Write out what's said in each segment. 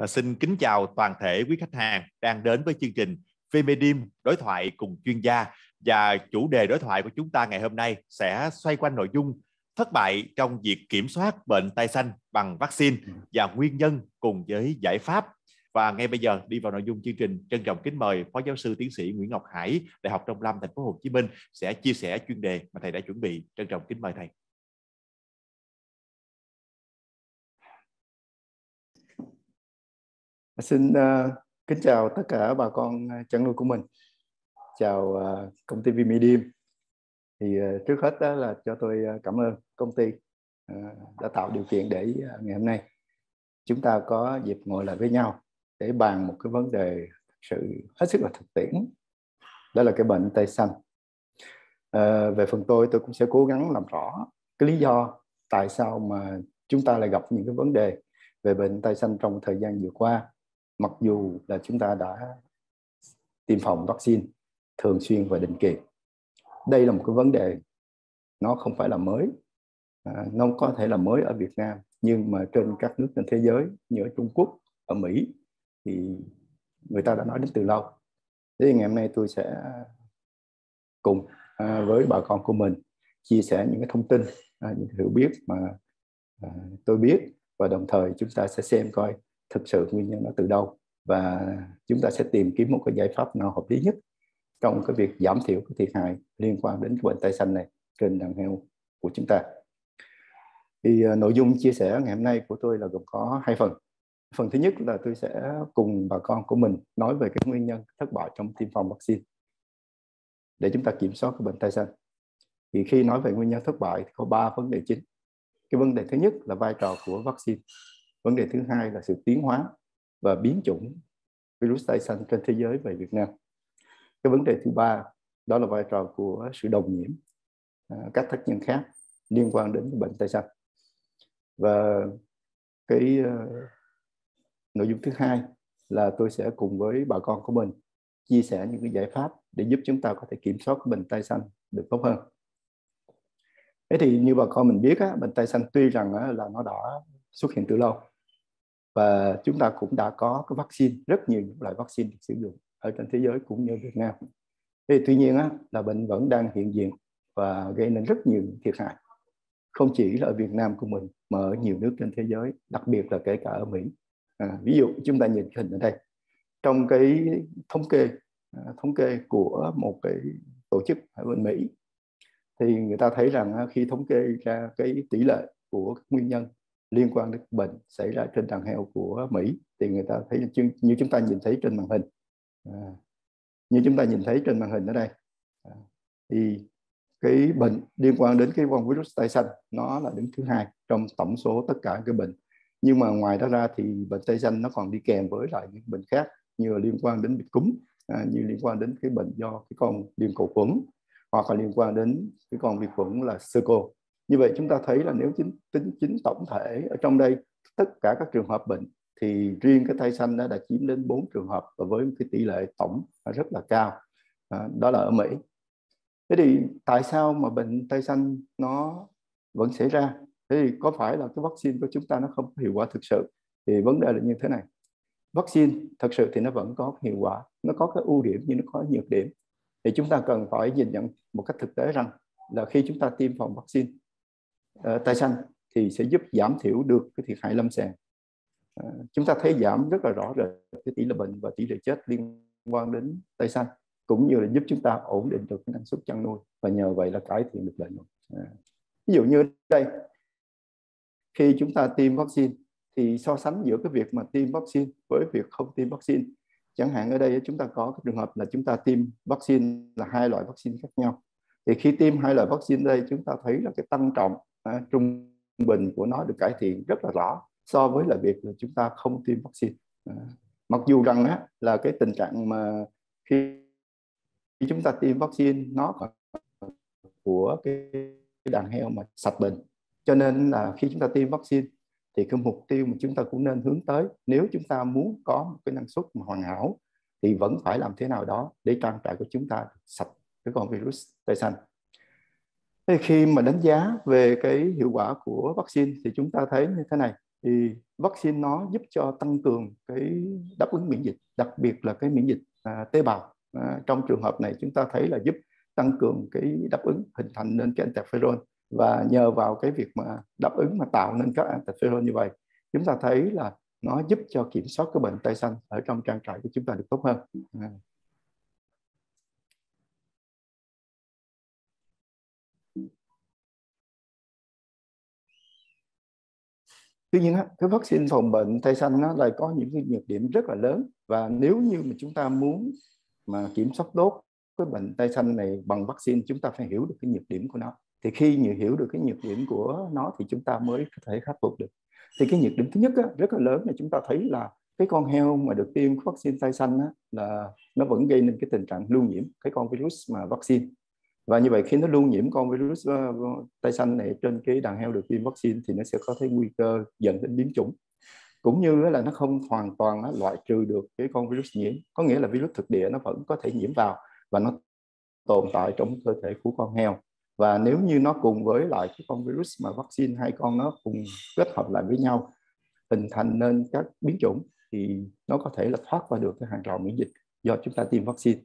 À, xin kính chào toàn thể quý khách hàng đang đến với chương trình Femedim đối thoại cùng chuyên gia và chủ đề đối thoại của chúng ta ngày hôm nay sẽ xoay quanh nội dung thất bại trong việc kiểm soát bệnh tay xanh bằng vaccine và nguyên nhân cùng với giải pháp. Và ngay bây giờ đi vào nội dung chương trình, trân trọng kính mời Phó Giáo sư Tiến sĩ Nguyễn Ngọc Hải, Đại học Đông Lâm, Thành phố Hồ Chí Minh sẽ chia sẻ chuyên đề mà thầy đã chuẩn bị. Trân trọng kính mời thầy. Xin uh, kính chào tất cả bà con ờ, chăn nuôi của mình. Chào uh, công ty Vimedium. Thì uh, trước hết đó là cho tôi cảm ơn công ty uh, đã tạo điều kiện để uh, ngày hôm nay chúng ta có dịp ngồi lại với nhau để bàn một cái vấn đề thực sự hết sức là thực tiễn. Đó là cái bệnh tay xanh. Uh, về phần tôi tôi cũng sẽ cố gắng làm rõ cái lý do tại sao mà chúng ta lại gặp những cái vấn đề về bệnh tay xanh trong thời gian vừa qua mặc dù là chúng ta đã tiêm phòng vaccine thường xuyên và định kỳ đây là một cái vấn đề nó không phải là mới. À, nó có thể là mới ở Việt Nam nhưng mà trên các nước trên thế giới như ở Trung Quốc ở Mỹ thì người ta đã nói đến từ lâu. Thế thì ngày hôm nay tôi sẽ cùng à, với bà con của mình chia sẻ những cái thông tin à, những hiểu biết mà à, tôi biết. Và đồng thời chúng ta sẽ xem coi thực sự nguyên nhân nó từ đâu và chúng ta sẽ tìm kiếm một cái giải pháp nào hợp lý nhất trong cái việc giảm thiểu cái thiệt hại liên quan đến cái bệnh tay xanh này trên đàn heo của chúng ta. Thì uh, nội dung chia sẻ ngày hôm nay của tôi là gồm có hai phần. Phần thứ nhất là tôi sẽ cùng bà con của mình nói về cái nguyên nhân thất bại trong tiêm phòng vaccine để chúng ta kiểm soát cái bệnh tay xanh. Thì khi nói về nguyên nhân thất bại thì có ba vấn đề chính. Cái vấn đề thứ nhất là vai trò của vaccine. Vấn đề thứ hai là sự tiến hóa và biến chủng virus tay xanh trên thế giới về Việt Nam. Cái vấn đề thứ ba đó là vai trò của sự đồng nhiễm à, các tác nhân khác liên quan đến bệnh tay xanh. Và cái uh, nội dung thứ hai là tôi sẽ cùng với bà con của mình chia sẻ những cái giải pháp để giúp chúng ta có thể kiểm soát bệnh tay xanh được tốt hơn. Thế thì như bà con mình biết á, bệnh tay xanh tuy rằng á, là nó đã xuất hiện từ lâu và chúng ta cũng đã có cái vaccine rất nhiều những loại vaccine được sử dụng ở trên thế giới cũng như Việt Nam. Thì tuy nhiên á, là bệnh vẫn đang hiện diện và gây nên rất nhiều thiệt hại. Không chỉ là ở Việt Nam của mình mà ở nhiều nước trên thế giới đặc biệt là kể cả ở Mỹ. À, ví dụ chúng ta nhìn hình ở đây. Trong cái thống kê à, thống kê của một cái tổ chức ở bên Mỹ thì người ta thấy rằng khi thống kê ra cái tỷ lệ của nguyên nhân liên quan đến bệnh xảy ra trên đàn heo của Mỹ thì người ta thấy như chúng ta nhìn thấy trên màn hình. À, như chúng ta nhìn thấy trên màn hình ở đây. À, thì cái bệnh liên quan đến cái con virus tay xanh nó là đứng thứ hai trong tổng số tất cả cái bệnh. Nhưng mà ngoài đó ra thì bệnh tay xanh nó còn đi kèm với lại những bệnh khác như là liên quan đến bị cúm à, như liên quan đến cái bệnh do cái con liên cầu khuẩn hoặc là liên quan đến cái con vi khuẩn là sơ cô như vậy chúng ta thấy là nếu chính tính chính tổng thể ở trong đây tất cả các trường hợp bệnh thì riêng cái tay xanh đã đã chiếm đến 4 trường hợp và với cái tỷ lệ tổng rất là cao. À, đó là ở Mỹ. Thế thì tại sao mà bệnh tay xanh nó vẫn xảy ra? Thế thì có phải là cái vaccine của chúng ta nó không có hiệu quả thực sự? Thì vấn đề là như thế này. Vaccine thật sự thì nó vẫn có hiệu quả nó có cái ưu điểm nhưng nó có nhược điểm. Thì chúng ta cần phải nhìn nhận một cách thực tế rằng là khi chúng ta tiêm phòng vaccine Ờ, uh, tay xanh thì sẽ giúp giảm thiểu được cái thiệt hại lâm sàng. Uh, chúng ta thấy giảm rất là rõ rệt cái tỷ lệ bệnh và tỷ lệ chết liên quan đến tai xanh cũng như là giúp chúng ta ổn định được cái năng suất chăn nuôi và nhờ vậy là cải thiện được lợi nhuận. Uh, ví dụ như đây khi chúng ta tiêm vaccine thì so sánh giữa cái việc mà tiêm vaccine với việc không tiêm vaccine. Chẳng hạn ở đây chúng ta có cái trường hợp là chúng ta tiêm vaccine là hai loại vaccine khác nhau. Thì khi tiêm hai loại vaccine đây chúng ta thấy là cái tăng trọng à, trung bình của nó được cải thiện rất là rõ so với là việc là chúng ta không tiêm vaccine. À, mặc dù rằng á, là cái tình trạng mà khi chúng ta tiêm vaccine nó còn của cái đàn heo mà sạch bệnh cho nên là khi chúng ta tiêm vaccine thì cái mục tiêu mà chúng ta cũng nên hướng tới nếu chúng ta muốn có một cái năng suất mà hoàn hảo thì vẫn phải làm thế nào đó để trang trại của chúng ta sạch cái con virus tay xanh. Thế khi mà đánh giá về cái hiệu quả của vaccine thì chúng ta thấy như thế này. Thì vaccine nó giúp cho tăng cường cái đáp ứng miễn dịch đặc biệt là cái miễn dịch à, tế bào. À, trong trường hợp này chúng ta thấy là giúp tăng cường cái đáp ứng hình thành nên cái interferon. Và nhờ vào cái việc mà đáp ứng mà tạo nên các interferon như vậy chúng ta thấy là nó giúp cho kiểm soát cái bệnh tay xanh ở trong trang trại của chúng ta được tốt hơn. À. tuy nhiên cái vaccine phòng bệnh tay xanh nó lại có những cái nhược điểm rất là lớn. Và nếu như mà chúng ta muốn mà kiểm soát tốt cái bệnh tay xanh này bằng vaccine chúng ta phải hiểu được cái nhược điểm của nó. Thì khi hiểu được cái nhược điểm của nó thì chúng ta mới có thể khắc phục được. Thì cái nhược điểm thứ nhất á, rất là lớn là chúng ta thấy là cái con heo mà được tiêm vaccine tay xanh á, là nó vẫn gây nên cái tình trạng lưu nhiễm. Cái con virus mà vaccine và như vậy khi nó lưu nhiễm con virus ờ, ờ, tay xanh này trên cái đàn heo được tiêm vaccine thì nó sẽ có thấy nguy cơ dẫn đến biến chủng. Cũng như là nó không hoàn toàn loại trừ được cái con virus nhiễm. Có nghĩa là virus thực địa nó vẫn có thể nhiễm vào và nó tồn tại trong cơ thể của con heo. Và nếu như nó cùng với lại cái con virus mà vaccine hai con nó cùng kết hợp lại với nhau, hình thành nên các biến chủng thì nó có thể là thoát qua được cái hàng rào miễn dịch do chúng ta tiêm vaccine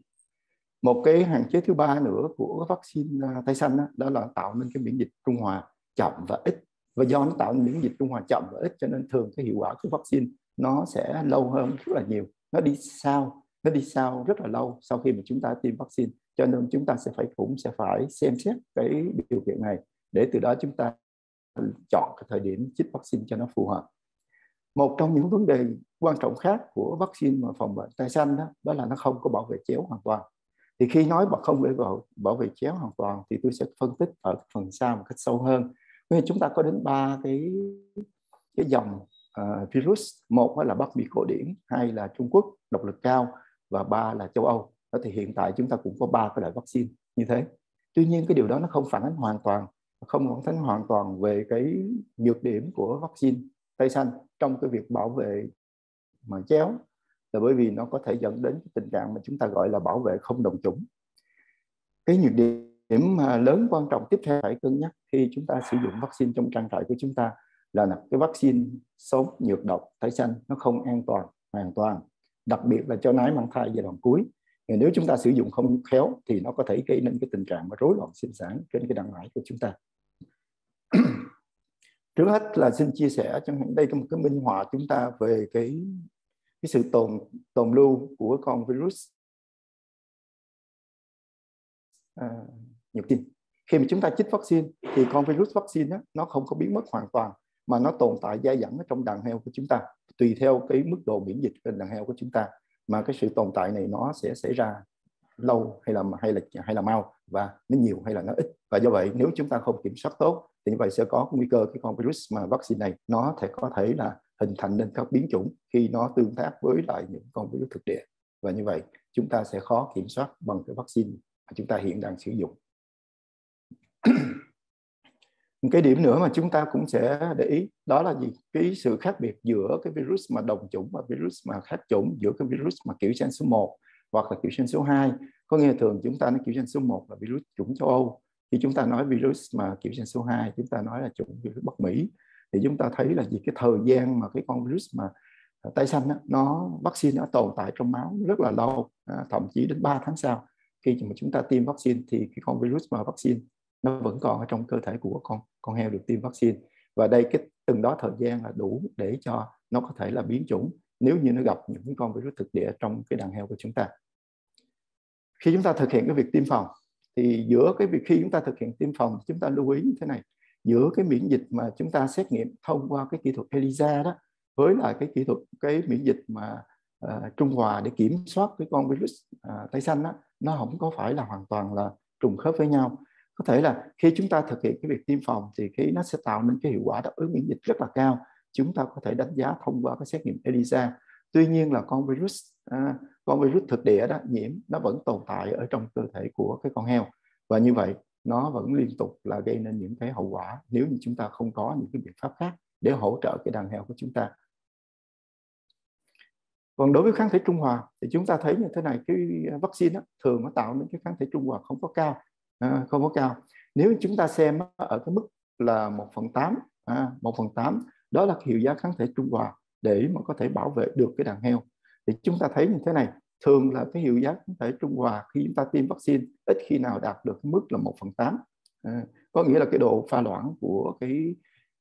một cái hạn chế thứ ba nữa của vaccine à, tay xanh đó, đó là tạo nên cái miễn dịch trung hòa chậm và ít. Và do nó tạo nên miễn dịch trung hòa chậm và ít cho nên thường cái hiệu quả của vaccine nó sẽ lâu hơn rất là nhiều. Nó đi sau nó đi sau rất là lâu sau khi mà chúng ta tiêm vaccine. Cho nên chúng ta sẽ phải cũng sẽ phải xem xét cái điều kiện này để từ đó chúng ta chọn cái thời điểm chích vaccine cho nó phù hợp. Một trong những vấn đề quan trọng khác của vaccine mà phòng bệnh tay xanh đó, đó là nó không có bảo vệ chéo hoàn toàn thì khi nói mà không để bảo, bảo vệ chéo hoàn toàn thì tôi sẽ phân tích ở phần sau một cách sâu hơn. Nên chúng ta có đến ba cái cái dòng uh, virus. Một là bắc mỹ cổ điển hai là trung quốc độc lực cao và ba là châu âu. Đó thì hiện tại chúng ta cũng có ba cái loại vaccine như thế. Tuy nhiên cái điều đó nó không phản ánh hoàn toàn không phản ánh hoàn toàn về cái nhược điểm của vaccine Tây xanh trong cái việc bảo vệ mà chéo là bởi vì nó có thể dẫn đến cái tình trạng mà chúng ta gọi là bảo vệ không đồng chủng. Cái nhược điểm mà lớn quan trọng tiếp theo phải cân nhắc khi chúng ta sử dụng vaccine trong trang trại của chúng ta là cái vaccine sốt, nhược độc, tái xanh nó không an toàn, hoàn toàn. Đặc biệt là cho nái mang thai giai đoạn cuối. Thì nếu chúng ta sử dụng không khéo thì nó có thể gây nên cái tình trạng mà rối loạn sinh sản trên cái đàn nải của chúng ta. Trước hết là xin chia sẻ trong, đây có một cái minh họa chúng ta về cái cái sự tồn tồn lưu của con virus. À, nhược tin khi mà chúng ta chích vaccine thì con virus vaccine đó, nó không có biến mất hoàn toàn mà nó tồn tại dai dẳng ở trong đàn heo của chúng ta tùy theo cái mức độ miễn dịch trên đàn heo của chúng ta. Mà cái sự tồn tại này nó sẽ xảy ra lâu hay là hay là hay là mau và nó nhiều hay là nó ít. Và do vậy nếu chúng ta không kiểm soát tốt thì như vậy sẽ có nguy cơ cái con virus mà vaccine này nó thể có thể là hình thành nên các biến chủng khi nó tương tác với lại những con virus thực địa. Và như vậy, chúng ta sẽ khó kiểm soát bằng cái vaccine mà chúng ta hiện đang sử dụng. Một cái điểm nữa mà chúng ta cũng sẽ để ý, đó là gì? Cái sự khác biệt giữa cái virus mà đồng chủng và virus mà khác chủng, giữa cái virus mà kiểu gen số 1 hoặc là kiểu gen số 2 có nghĩa thường chúng ta nói kiểu gen số 1 là virus chủng châu Âu. Khi chúng ta nói virus mà kiểu gen số 2 chúng ta nói là chủng virus Bắc Mỹ thì chúng ta thấy là gì cái thời gian mà cái con virus mà à, tay xanh đó, nó vaccine nó tồn tại trong máu rất là lâu à, thậm chí đến 3 tháng sau. Khi mà chúng ta tiêm vaccine thì cái con virus mà vaccine nó vẫn còn ở trong cơ thể của con con heo được tiêm vaccine. Và đây cái từng đó thời gian là đủ để cho nó có thể là biến chủng nếu như nó gặp những cái con virus thực địa trong cái đàn heo của chúng ta. Khi chúng ta thực hiện cái việc tiêm phòng thì giữa cái việc khi chúng ta thực hiện tiêm phòng chúng ta lưu ý như thế này giữa cái miễn dịch mà chúng ta xét nghiệm thông qua cái kỹ thuật ELISA đó với lại cái kỹ thuật cái miễn dịch mà uh, trung hòa để kiểm soát cái con virus ờ, uh, tay xanh đó nó không có phải là hoàn toàn là trùng khớp với nhau. Có thể là khi chúng ta thực hiện cái việc tiêm phòng thì cái nó sẽ tạo nên cái hiệu quả đáp ứng miễn dịch rất là cao. Chúng ta có thể đánh giá thông qua cái xét nghiệm ELISA. Tuy nhiên là con virus uh, con virus thực địa đó nhiễm nó vẫn tồn tại ở trong cơ thể của cái con heo. Và như vậy nó vẫn liên tục là gây nên những cái hậu quả nếu như chúng ta không có những cái biện pháp khác để hỗ trợ cái đàn heo của chúng ta. Còn đối với kháng thể trung hòa thì chúng ta thấy như thế này cái vaccine đó, thường nó tạo nên cái kháng thể trung hòa không có cao à, không có cao. Nếu chúng ta xem ở cái mức là một phần tám à, một phần tám đó là hiệu giá kháng thể trung hòa để mà có thể bảo vệ được cái đàn heo. Thì chúng ta thấy như thế này thường là cái hiệu giá kháng thể trung hòa khi chúng ta tiêm vaccine ít khi nào đạt được mức là 1 phần 8 à, có nghĩa là cái độ pha loãng của cái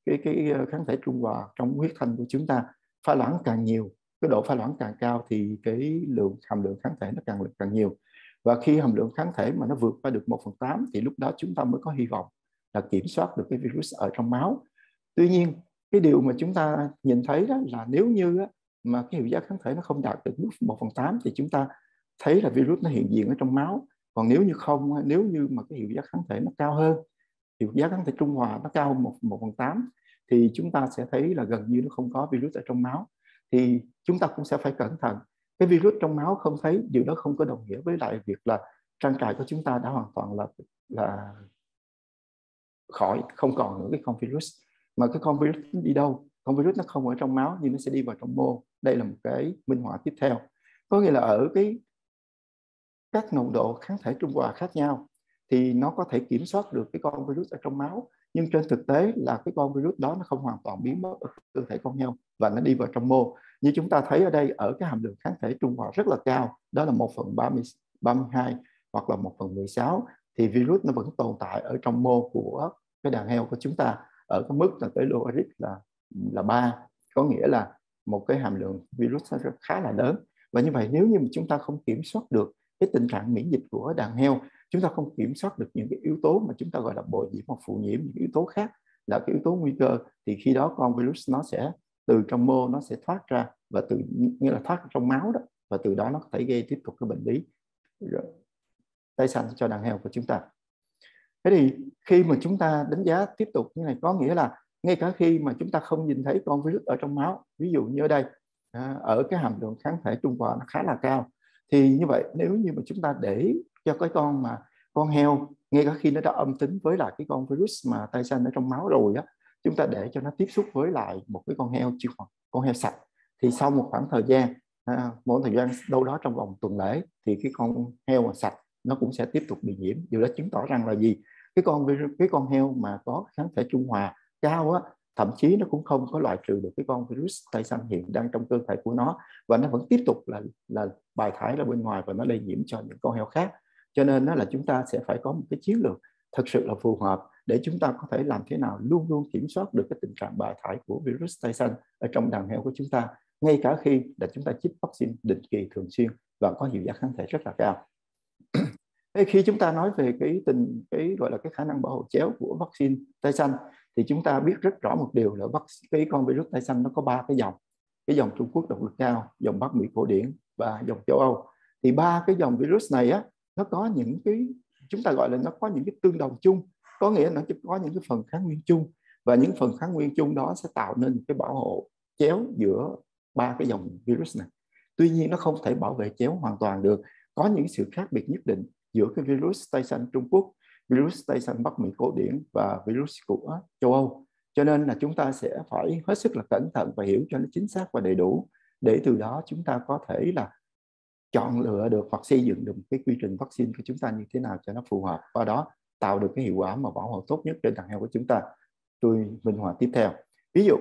cái cái ờ, kháng thể trung hòa trong huyết thanh của chúng ta pha loãng càng nhiều cái độ pha loãng càng cao thì cái lượng hàm lượng kháng thể nó càng càng nhiều. Và khi hàm lượng kháng thể mà nó vượt qua được 1 phần 8 thì lúc đó chúng ta mới có hy vọng là kiểm soát được cái virus ở trong máu. Tuy nhiên cái điều mà chúng ta nhìn thấy đó là nếu như mà cái hiệu giá kháng thể nó không đạt được mức 1 phần 8 thì chúng ta thấy là virus nó hiện diện ở trong máu. Còn nếu như không nếu như mà cái hiệu giá kháng thể nó cao hơn, hiệu giá kháng thể trung hòa nó cao hơn một một phần tám thì chúng ta sẽ thấy là gần như nó không có virus ở trong máu. Thì chúng ta cũng sẽ phải cẩn thận. Cái virus trong máu không thấy, điều đó không có đồng nghĩa với lại việc là trang trại của chúng ta đã hoàn toàn là là khỏi, không còn nữa cái con virus. Mà cái con virus đi đâu? Con virus nó không ở trong máu nhưng nó sẽ đi vào trong mô. Đây là một cái minh họa tiếp theo. Có nghĩa là ở cái các nồng độ kháng thể trung hòa khác nhau thì nó có thể kiểm soát được cái con virus ở trong máu nhưng trên thực tế là cái con virus đó nó không hoàn toàn biến mất ở cơ thể con heo và nó đi vào trong mô. Như chúng ta thấy ở đây ở cái hàm lượng kháng thể trung hòa rất là cao đó là một phần 30, 32 hoặc là một phần 16 thì virus nó vẫn tồn tại ở trong mô của cái đàn heo của chúng ta. Ở cái mức là tới logarit là là ba. Có nghĩa là một cái hàm lượng virus khá là lớn. Và như vậy nếu như mà chúng ta không kiểm soát được cái tình trạng miễn dịch của đàn heo, chúng ta không kiểm soát được những cái yếu tố mà chúng ta gọi là bội nhiễm hoặc phụ nhiễm, những yếu tố khác là cái yếu tố nguy cơ, thì khi đó con virus nó sẽ từ trong mô nó sẽ thoát ra và từ như là thoát trong máu đó, và từ đó nó có thể gây tiếp tục cái bệnh lý tay xanh cho đàn heo của chúng ta. Thế thì khi mà chúng ta đánh giá tiếp tục như này, có nghĩa là ngay cả khi mà chúng ta không nhìn thấy con virus ở trong máu ví dụ như ở đây à, ở cái hàm lượng kháng thể trung hòa nó khá là cao thì như vậy nếu như mà chúng ta để cho cái con mà con heo ngay cả khi nó đã âm tính với lại cái con virus mà tay xanh ở trong máu rồi á chúng ta để cho nó tiếp xúc với lại một cái con heo chưa con heo sạch thì sau một khoảng thời gian à, một thời gian đâu đó trong vòng tuần lễ thì cái con heo mà sạch nó cũng sẽ tiếp tục bị nhiễm. Điều đó chứng tỏ rằng là gì? Cái con cái con heo mà có kháng thể trung hòa cao á, thậm chí nó cũng không có loại trừ được cái con virus tay xanh hiện đang trong cơ thể của nó. Và nó vẫn tiếp tục là là bài thải ra bên ngoài và nó lây nhiễm cho những con heo khác. Cho nên đó là chúng ta sẽ phải có một cái chiến lược thật sự là phù hợp để chúng ta có thể làm thế nào luôn luôn kiểm soát được cái tình trạng bài thải của virus tay xanh ở trong đàn heo của chúng ta, ngay cả khi là chúng ta chích vaccine định kỳ thường xuyên và có hiệu giá kháng thể rất là cao. Khi chúng ta nói về cái tình, cái gọi là cái khả năng bảo hộ chéo của vaccine tay xanh thì chúng ta biết rất rõ một điều là cái con virus tay xanh nó có ba cái dòng. Cái dòng Trung Quốc độc lực cao, dòng Bắc Mỹ cổ điển và dòng châu Âu. Thì ba cái dòng virus này á, nó có những cái, chúng ta gọi là nó có những cái tương đồng chung. Có nghĩa là nó có những cái phần kháng nguyên chung. Và những phần kháng nguyên chung đó sẽ tạo nên cái bảo hộ chéo giữa ba cái dòng virus này. Tuy nhiên nó không thể bảo vệ chéo hoàn toàn được. Có những sự khác biệt nhất định giữa cái virus tay xanh Trung Quốc virus Tây Sơn Bắc Mỹ cổ điển và virus của châu Âu. Cho nên là chúng ta sẽ phải hết sức là cẩn thận và hiểu cho nó chính xác và đầy đủ, để từ đó chúng ta có thể là chọn lựa được hoặc xây dựng được cái quy trình vaccine của chúng ta như thế nào cho nó phù hợp và đó tạo được cái hiệu quả mà bảo hộ tốt nhất trên đàn heo của chúng ta. Tôi minh họa tiếp theo. Ví dụ,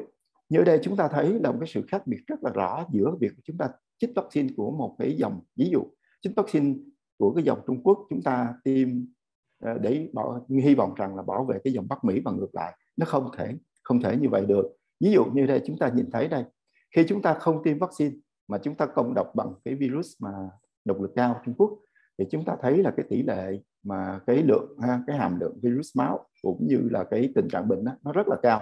như ở đây chúng ta thấy là một cái sự khác biệt rất là rõ giữa việc chúng ta chích vaccine của một cái dòng, ví dụ, chích vaccine của cái dòng Trung Quốc chúng ta tiêm Ờ, để bảo, hy vọng rằng là bảo vệ cái dòng Bắc Mỹ và ngược lại. Nó không thể không thể như vậy được. Ví dụ như đây chúng ta nhìn thấy đây. Khi chúng ta không tiêm vaccine mà chúng ta cộng độc bằng cái virus mà độc lực cao Trung Quốc thì chúng ta thấy là cái tỷ lệ mà cái lượng ha, cái hàm lượng virus máu cũng như là cái tình trạng bệnh đó, nó rất là cao.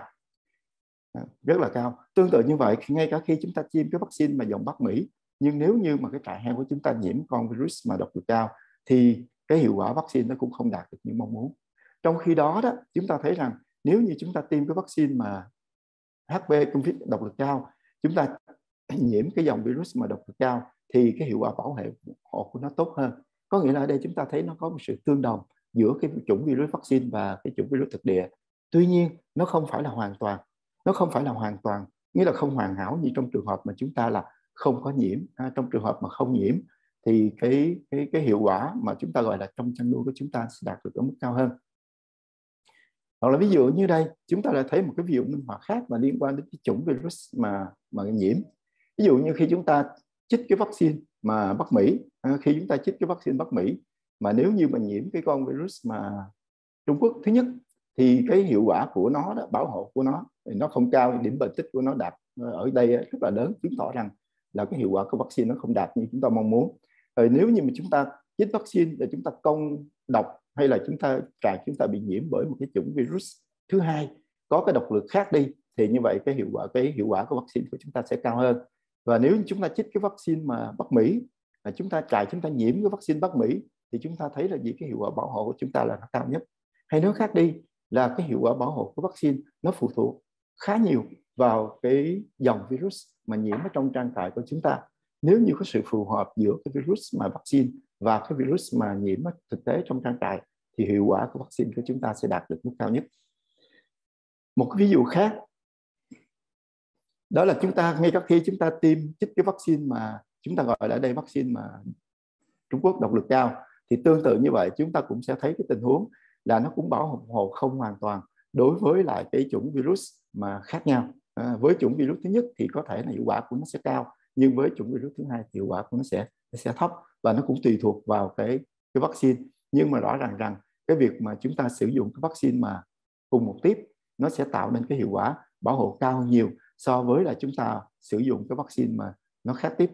Ờ, rất là cao. Tương tự như vậy ngay cả khi chúng ta tiêm cái vaccine mà dòng Bắc Mỹ nhưng nếu như mà cái trại heo của chúng ta nhiễm con virus mà độc lực cao thì cái hiệu quả vaccine nó cũng không đạt được như mong muốn. Trong khi đó đó chúng ta thấy rằng nếu như chúng ta tiêm cái vaccine mà HB COVID độc lực cao chúng ta nhiễm cái dòng virus mà độc lực cao thì cái hiệu quả bảo vệ hộ của nó tốt hơn. Có nghĩa là ở đây chúng ta thấy nó có một sự tương đồng giữa cái chủng virus vaccine và cái chủng virus thực địa. Tuy nhiên nó không phải là hoàn toàn. Nó không phải là hoàn toàn nghĩa là không hoàn hảo như trong trường hợp mà chúng ta là không có nhiễm à, trong trường hợp mà không nhiễm thì cái cái cái hiệu quả mà chúng ta gọi là trong chăn nuôi của chúng ta sẽ đạt được ở mức cao hơn. Hoặc là ví dụ như đây chúng ta lại thấy một cái ví dụ minh họa khác mà liên quan đến cái chủng virus mà mà nhiễm. Ví dụ như khi chúng ta chích cái vaccine mà Bắc Mỹ à, khi chúng ta chích cái vaccine Bắc Mỹ mà nếu như mà nhiễm cái con virus mà Trung Quốc thứ nhất thì cái hiệu quả của nó đó, bảo hộ của nó thì nó không cao điểm bệnh tích của nó đạt ờ, ở đây rất là lớn. Chứng tỏ rằng là cái hiệu quả của vaccine nó không đạt như chúng ta mong muốn rồi nếu như mà chúng ta chích vaccine để chúng ta công độc hay là chúng ta càng chúng ta bị nhiễm bởi một cái chủng virus thứ hai có cái độc lực khác đi thì như vậy cái hiệu quả cái hiệu quả của vaccine của chúng ta sẽ cao hơn và nếu chúng ta chích cái vaccine mà Bắc Mỹ là chúng ta cài chúng ta nhiễm cái vaccine Bắc Mỹ thì chúng ta thấy là gì cái hiệu quả bảo hộ của chúng ta là nó cao nhất hay nói khác đi là cái hiệu quả bảo hộ của vaccine nó phụ thuộc khá nhiều vào cái dòng virus mà nhiễm ở trong trang trại của chúng ta nếu như có sự phù hợp giữa cái virus mà vaccine và cái virus mà nhiễm thực tế trong trang trại thì hiệu quả của vaccine của chúng ta sẽ đạt được mức cao nhất. Một cái ví dụ khác đó là chúng ta ngay cả khi chúng ta tiêm chích cái vaccine mà chúng ta gọi là đây vaccine mà Trung Quốc độc lực cao thì tương tự như vậy chúng ta cũng sẽ thấy cái tình huống là nó cũng bảo hộ không hoàn toàn đối với lại cái chủng virus mà khác nhau. À, với chủng virus thứ nhất thì có thể là hiệu quả của nó sẽ cao nhưng với chủng virus thứ hai hiệu quả của nó sẽ nó sẽ thấp và nó cũng tùy thuộc vào cái cái vaccine. Nhưng mà rõ ràng rằng cái việc mà chúng ta sử dụng cái vaccine mà cùng một tiếp nó sẽ tạo nên cái hiệu quả bảo hộ cao hơn nhiều so với là chúng ta sử dụng cái vaccine mà nó khác tiếp.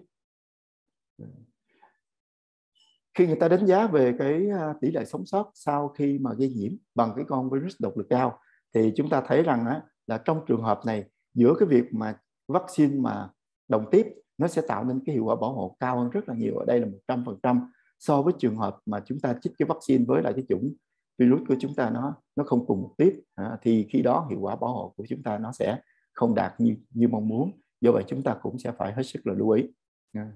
Khi người ta đánh giá về cái à, tỷ lệ sống sót sau khi mà gây nhiễm bằng cái con virus độc lực cao thì chúng ta thấy rằng á, là trong trường hợp này giữa cái việc mà vaccine mà đồng tiếp nó sẽ tạo nên cái hiệu quả bảo hộ cao hơn rất là nhiều ở đây là 100% so với trường hợp mà chúng ta chích cái vaccine với lại cái chủng virus của chúng ta nó nó không cùng một tiếp à, thì khi đó hiệu quả bảo hộ của chúng ta nó sẽ không đạt như như mong muốn do vậy chúng ta cũng sẽ phải hết sức là lưu ý à.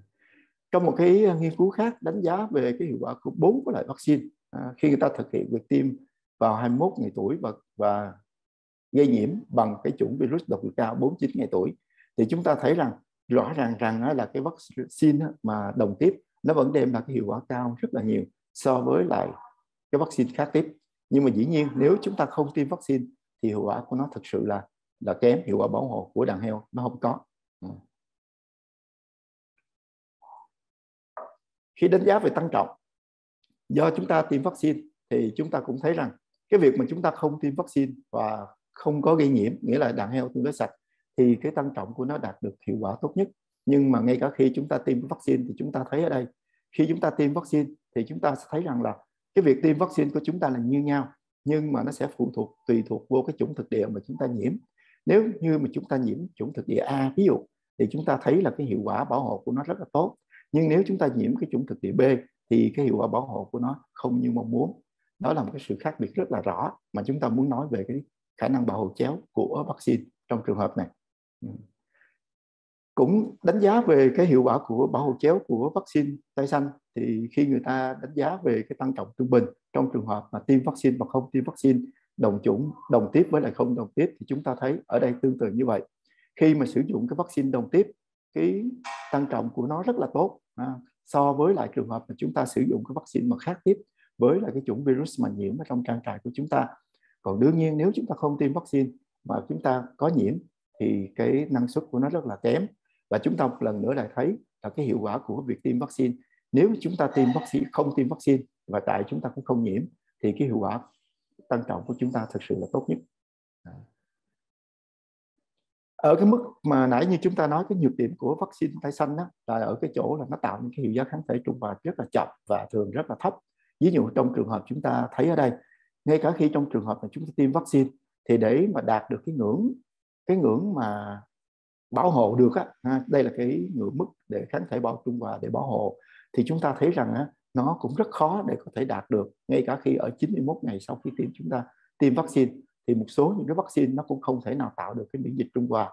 trong một cái nghiên cứu khác đánh giá về cái hiệu quả của bốn cái loại vaccine à, khi người ta thực hiện việc tiêm vào 21 ngày tuổi và và gây nhiễm bằng cái chủng virus độc lực cao 49 ngày tuổi thì chúng ta thấy rằng rõ ràng rằng là cái vaccine mà đồng tiếp, nó vẫn đem lại cái hiệu quả cao rất là nhiều so với lại cái vaccine khác tiếp. Nhưng mà dĩ nhiên nếu chúng ta không tiêm vaccine thì hiệu quả của nó thực sự là là kém, hiệu quả bảo hộ của đàn heo nó không có. Ừ. Khi đánh giá về tăng trọng, do chúng ta tiêm vaccine thì chúng ta cũng thấy rằng cái việc mà chúng ta không tiêm vaccine và không có gây nhiễm, nghĩa là đàn heo tương đối sạch thì cái tăng trọng của nó đạt được hiệu quả tốt nhất nhưng mà ngay cả khi chúng ta tiêm vaccine thì chúng ta thấy ở đây khi chúng ta tiêm vaccine thì chúng ta sẽ thấy rằng là cái việc tiêm vaccine của chúng ta là như nhau nhưng mà nó sẽ phụ thuộc tùy thuộc vô cái chủng thực địa mà chúng ta nhiễm nếu như mà chúng ta nhiễm chủng thực địa A ví dụ thì chúng ta thấy là cái hiệu quả bảo hộ của nó rất là tốt nhưng nếu chúng ta nhiễm cái chủng thực địa B thì cái hiệu quả bảo hộ của nó không như mong muốn đó là một cái sự khác biệt rất là rõ mà chúng ta muốn nói về cái khả năng bảo hộ chéo của vaccine trong trường hợp này cũng đánh giá về cái hiệu quả của bảo hộ chéo của vaccine tay xanh thì khi người ta đánh giá về cái tăng trọng trung bình trong trường hợp mà tiêm vaccine và không tiêm vaccine đồng chủng đồng tiếp với lại không đồng tiếp thì chúng ta thấy ở đây tương tự như vậy. Khi mà sử dụng cái vaccine đồng tiếp cái tăng trọng của nó rất là tốt à, so với lại trường hợp mà chúng ta sử dụng cái vaccine mà khác tiếp với lại cái chủng virus mà nhiễm ở trong trang trại của chúng ta. Còn đương nhiên nếu chúng ta không tiêm vaccine mà chúng ta có nhiễm thì cái năng suất của nó rất là kém. Và chúng ta một lần nữa lại thấy là cái hiệu quả của việc tiêm vaccine. Nếu chúng ta tiêm vaccine, không tiêm vaccine và tại chúng ta cũng không nhiễm, thì cái hiệu quả tăng trọng của chúng ta thực sự là tốt nhất. Ở cái mức mà nãy như chúng ta nói, cái nhược điểm của vaccine tái xanh đó là ở cái chỗ là nó tạo những cái hiệu giá kháng thể trung hòa rất là chậm và thường rất là thấp. Ví dụ trong trường hợp chúng ta thấy ở đây, ngay cả khi trong trường hợp mà chúng ta tiêm vaccine, thì để mà đạt được cái ngưỡng cái ngưỡng mà bảo hộ được á đây là cái ngưỡng mức để kháng thể bao trung hòa để bảo hộ thì chúng ta thấy rằng á, nó cũng rất khó để có thể đạt được ngay cả khi ở 91 ngày sau khi tiêm chúng ta tiêm vaccine thì một số những cái vaccine nó cũng không thể nào tạo được cái miễn dịch trung hòa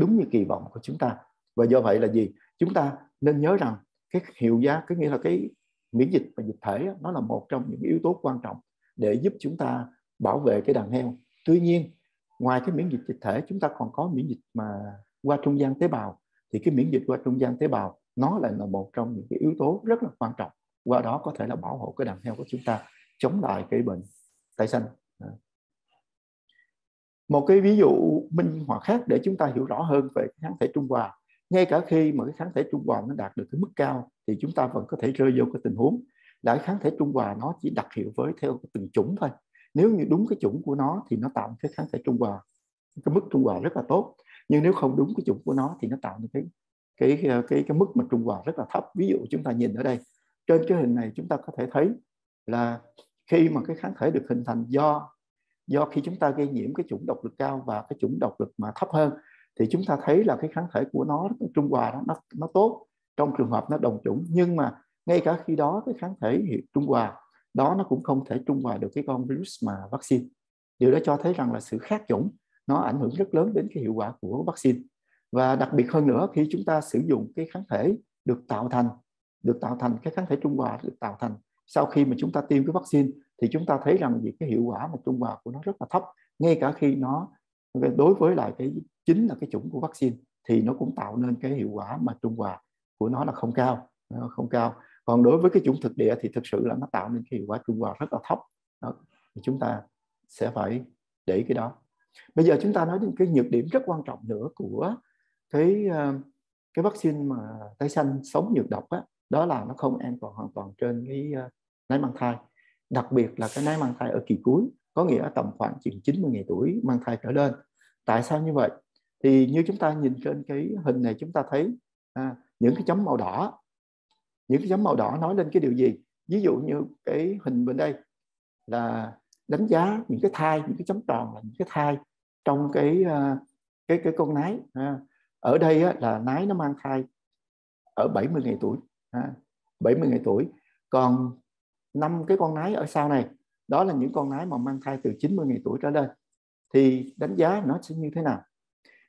đúng như kỳ vọng của chúng ta. Và do vậy là gì? Chúng ta nên nhớ rằng cái hiệu giá có nghĩa là cái miễn dịch và dịch thể nó là một trong những yếu tố quan trọng để giúp chúng ta bảo vệ cái đàn heo. Tuy nhiên ngoài cái miễn dịch dịch thể, chúng ta còn có miễn dịch mà qua trung gian tế bào. Thì cái miễn dịch qua trung gian tế bào, nó lại là một trong những cái yếu tố rất là quan trọng. Qua đó có thể là bảo hộ cái đàn heo của chúng ta chống lại cái bệnh tái xanh một cái ví dụ minh họa khác để chúng ta hiểu rõ hơn về kháng thể trung hòa. Ngay cả khi mà cái kháng thể trung hòa nó đạt được cái mức cao, thì chúng ta vẫn có thể rơi vô cái tình huống. Là kháng thể trung hòa nó chỉ đặc hiệu với theo từng chủng thôi nếu như đúng cái chủng của nó thì nó tạo cái kháng thể trung hòa cái mức trung hòa rất là tốt. Nhưng nếu không đúng cái chủng của nó thì nó tạo nên cái cái ờ, cái cái mức mà trung hòa rất là thấp. Ví dụ chúng ta nhìn ở đây trên cái hình này chúng ta có thể thấy là khi mà cái kháng thể được hình thành do do khi chúng ta gây nhiễm cái chủng độc lực cao và cái chủng độc lực mà thấp hơn thì chúng ta thấy là cái kháng thể của nó trung hòa đó, nó nó tốt. Trong trường hợp nó đồng chủng nhưng mà ngay cả khi đó cái kháng thể trung hòa đó nó cũng không thể trung hòa được cái con virus mà vaccine. Điều đó cho thấy rằng là sự khác chủng nó ảnh hưởng rất lớn đến cái hiệu quả của vaccine. Và đặc biệt hơn nữa, khi chúng ta sử dụng cái kháng thể được tạo thành, được tạo thành, cái kháng thể trung hòa được tạo thành, sau khi mà chúng ta tiêm cái vaccine thì chúng ta thấy rằng gì cái hiệu quả mà trung hòa của nó rất là thấp, ngay cả khi nó, đối với lại cái chính là cái chủng của vaccine thì nó cũng tạo nên cái hiệu quả mà trung hòa của nó là không cao. Không cao còn đối với cái chủng thực địa thì thực sự là nó tạo nên cái hiệu quả trung hòa rất là thấp. Đó. thì chúng ta sẽ phải để cái đó. Bây giờ chúng ta nói đến cái nhược điểm rất quan trọng nữa của cái ờ, cái vaccine mà tái xanh sống nhược độc á đó là nó không an toàn hoàn toàn trên cái ờ, nái mang thai. Đặc biệt là cái nái mang thai ở kỳ cuối có nghĩa tầm khoảng chừng 90 ngày tuổi mang thai trở lên. Tại sao như vậy? Thì như chúng ta nhìn trên cái hình này chúng ta thấy à, những cái chấm màu đỏ những cái chấm màu đỏ nói lên cái điều gì? Ví dụ như cái hình bên đây là đánh giá những cái thai, những cái chấm tròn là những cái thai trong cái ờ, cái cái con nái ở đây là nái nó mang thai ở 70 ngày tuổi 70 ngày tuổi. Còn năm cái con nái ở sau này, đó là những con nái mà mang thai từ 90 ngày tuổi trở lên, thì đánh giá nó sẽ như thế nào?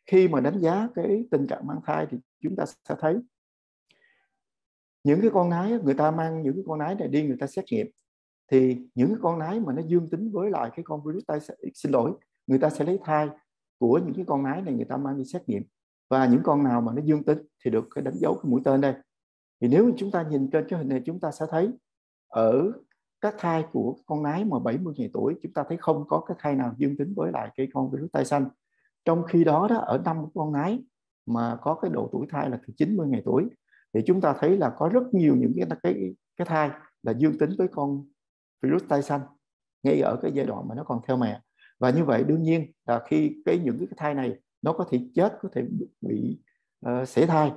Khi mà đánh giá cái tình trạng mang thai thì chúng ta sẽ thấy những cái con nái người ta mang những cái con nái này đi, người ta xét nghiệm. Thì những cái con nái mà nó dương tính với lại cái con virus tai xin lỗi, người ta sẽ lấy thai của những cái con nái này người ta mang đi xét nghiệm. Và những con nào mà nó dương tính thì được cái đánh dấu cái mũi tên đây. Thì nếu chúng ta nhìn trên cái hình này, chúng ta sẽ thấy ở các thai của con nái mà 70 ngày tuổi, chúng ta thấy không có cái thai nào dương tính với lại cái con virus tai xanh. Trong khi đó đó, ở năm con nái mà có cái độ tuổi thai là từ 90 ngày tuổi thì chúng ta thấy là có rất nhiều những cái cái cái thai là dương tính với con virus tai xanh ngay ở cái giai đoạn mà nó còn theo mẹ. Và như vậy đương nhiên là khi cái những cái thai này nó có thể chết có thể bị ờ, uh, sảy thai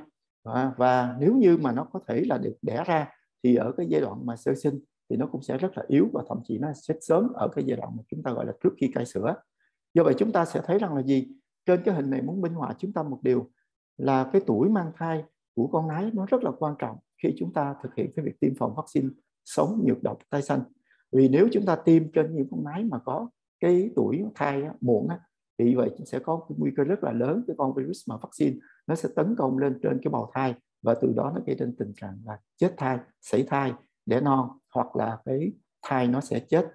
và, và nếu như mà nó có thể là được đẻ ra thì ở cái giai đoạn mà sơ sinh thì nó cũng sẽ rất là yếu và thậm chí nó sẽ sớm ở cái giai đoạn mà chúng ta gọi là trước khi cai sữa. Do vậy chúng ta sẽ thấy rằng là gì? Trên cái hình này muốn minh họa chúng ta một điều là cái tuổi mang thai của con nái nó rất là quan trọng khi chúng ta thực hiện cái việc tiêm phòng vaccine sống nhược độc tai xanh. Vì nếu chúng ta tiêm trên những con nái mà có cái tuổi thai muộn á, thì vậy sẽ có cái nguy cơ rất là lớn cái con virus mà vaccine nó sẽ tấn công lên trên cái bào thai và từ đó nó gây đến tình trạng là chết thai sảy thai đẻ non hoặc là cái thai nó sẽ chết.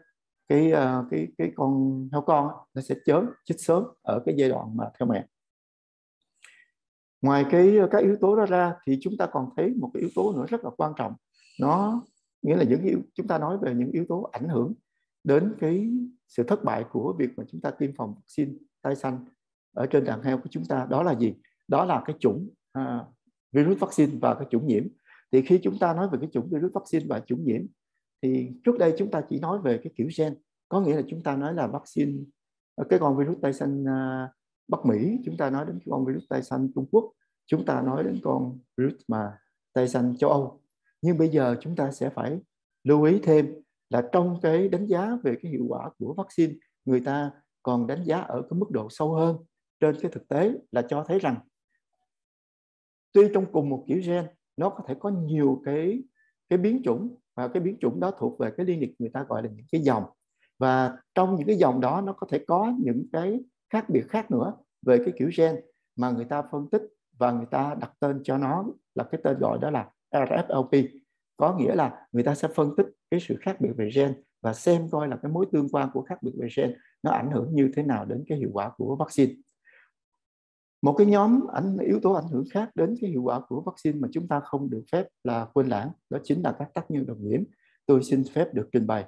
Cái ờ, cái cái con heo con nó sẽ chớm chết sớm ở cái giai đoạn mà theo mẹ ngoài cái các yếu tố đó ra thì chúng ta còn thấy một cái yếu tố nữa rất là quan trọng. Nó nghĩa là những yếu chúng ta nói về những yếu tố ảnh hưởng đến cái sự thất bại của việc mà chúng ta tiêm phòng vaccine tai xanh ở trên đàn heo của chúng ta. Đó là gì? Đó là cái chủng à, virus vaccine và cái chủng nhiễm. Thì khi chúng ta nói về cái chủng virus vaccine và chủng nhiễm thì trước đây chúng ta chỉ nói về cái kiểu gen. Có nghĩa là chúng ta nói là vaccine cái con virus tai xanh à, Bắc Mỹ, chúng ta nói đến con virus tai xanh, Trung Quốc, chúng ta nói đến con virus mà tai xanh châu Âu. Nhưng bây giờ chúng ta sẽ phải lưu ý thêm là trong cái đánh giá về cái hiệu quả của vaccine, người ta còn đánh giá ở cái mức độ sâu hơn. Trên cái thực tế là cho thấy rằng, tuy trong cùng một kiểu gen, nó có thể có nhiều cái cái biến chủng và cái biến chủng đó thuộc về cái liên lịch người ta gọi là những cái dòng. Và trong những cái dòng đó, nó có thể có những cái khác biệt khác nữa về cái kiểu gen mà người ta phân tích và người ta đặt tên cho nó là cái tên gọi đó là RFLP có nghĩa là người ta sẽ phân tích cái sự khác biệt về gen và xem coi là cái mối tương quan của khác biệt về gen nó ảnh hưởng như thế nào đến cái hiệu quả của vaccine. Một cái nhóm ảnh, yếu tố ảnh hưởng khác đến cái hiệu quả của vaccine mà chúng ta không được phép là quên lãng đó chính là các tác nhân đồng nhiễm. Tôi xin phép được trình bày.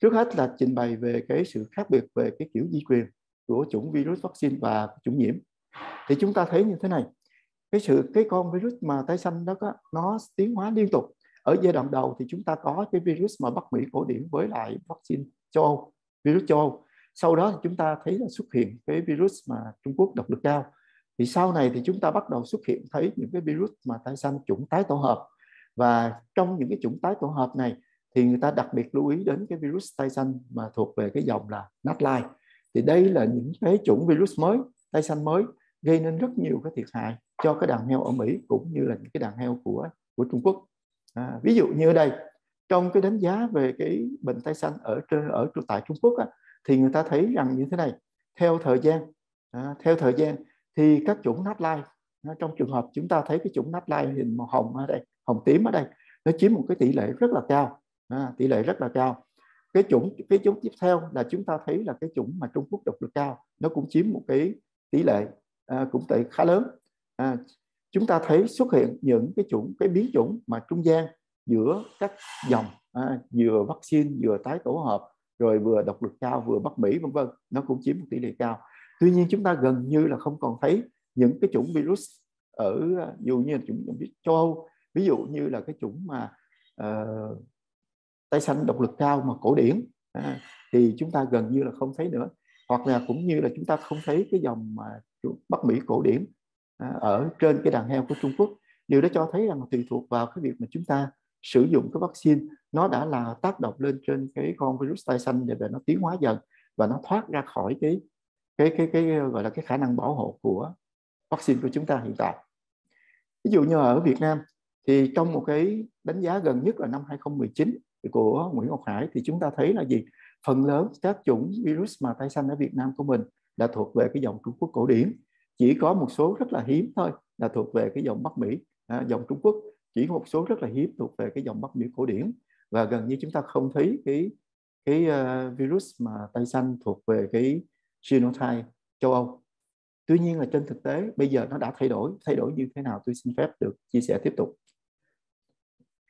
Trước hết là trình bày về cái sự khác biệt về cái kiểu di truyền của chủng virus vaccine và chủng nhiễm. Thì chúng ta thấy như thế này cái sự cái con virus mà tái xanh đó có, nó tiến hóa liên tục. Ở giai đoạn đầu thì chúng ta có cái virus mà Bắc Mỹ cổ điển với lại vaccine châu Âu virus châu Âu. Sau đó thì chúng ta thấy là xuất hiện cái virus mà Trung Quốc độc lực cao. Thì sau này thì chúng ta bắt đầu xuất hiện thấy những cái virus mà tái xanh chủng tái tổ hợp. Và trong những cái chủng tái tổ hợp này thì người ta đặc biệt lưu ý đến cái virus tay xanh mà thuộc về cái dòng là Natline thì đây là những cái chủng virus mới tay xanh mới gây nên rất nhiều cái thiệt hại cho cái đàn heo ở Mỹ cũng như là những cái đàn heo của của Trung Quốc. À, ví dụ như ở đây trong cái đánh giá về cái bệnh tay xanh ở trên ở tại Trung Quốc á, thì người ta thấy rằng như thế này theo thời gian à, theo thời gian thì các chủng Natline à, trong trường hợp chúng ta thấy cái chủng Natline hình màu hồng ở đây hồng tím ở đây nó chiếm một cái tỷ lệ rất là cao à, tỷ lệ rất là cao cái chủng cái chủng tiếp theo là chúng ta thấy là cái chủng mà Trung Quốc độc lực cao nó cũng chiếm một cái tỷ lệ à, cũng tỷ khá lớn. À, chúng ta thấy xuất hiện những cái chủng cái biến chủng mà trung gian giữa các dòng à, vừa vaccine vừa tái tổ hợp rồi vừa độc lực cao vừa Bắc Mỹ vân vân nó cũng chiếm một tỷ lệ cao. Tuy nhiên chúng ta gần như là không còn thấy những cái chủng virus ở à, dù như là chủng châu Âu ví dụ như là cái chủng mà uh, tay xanh độc lực cao mà cổ điển. À, thì chúng ta gần như là không thấy nữa. Hoặc là cũng như là chúng ta không thấy cái dòng mà Bắc Mỹ cổ điển à, ở trên cái đàn heo của Trung Quốc. Điều đó cho thấy rằng tùy thuộc vào cái việc mà chúng ta sử dụng cái vaccine nó đã là tác động lên trên cái con virus tai xanh để nó tiến hóa dần và nó thoát ra khỏi cái cái cái cái gọi là cái khả năng bảo hộ của vaccine của chúng ta hiện tại. Ví dụ như ở Việt Nam thì trong một cái đánh giá gần nhất là năm 2019 của Nguyễn Ngọc Hải thì chúng ta thấy là gì? Phần lớn các chủng virus mà tay xanh ở Việt Nam của mình đã thuộc về cái dòng Trung Quốc cổ điển. Chỉ có một số rất là hiếm thôi là thuộc về cái dòng Bắc Mỹ. À, dòng Trung Quốc chỉ có một số rất là hiếm thuộc về cái dòng Bắc Mỹ cổ điển. Và gần như chúng ta không thấy cái cái uh, virus mà tay xanh thuộc về cái genotype châu Âu. Tuy nhiên là trên thực tế bây giờ nó đã thay đổi. Thay đổi như thế nào tôi xin phép được chia sẻ tiếp tục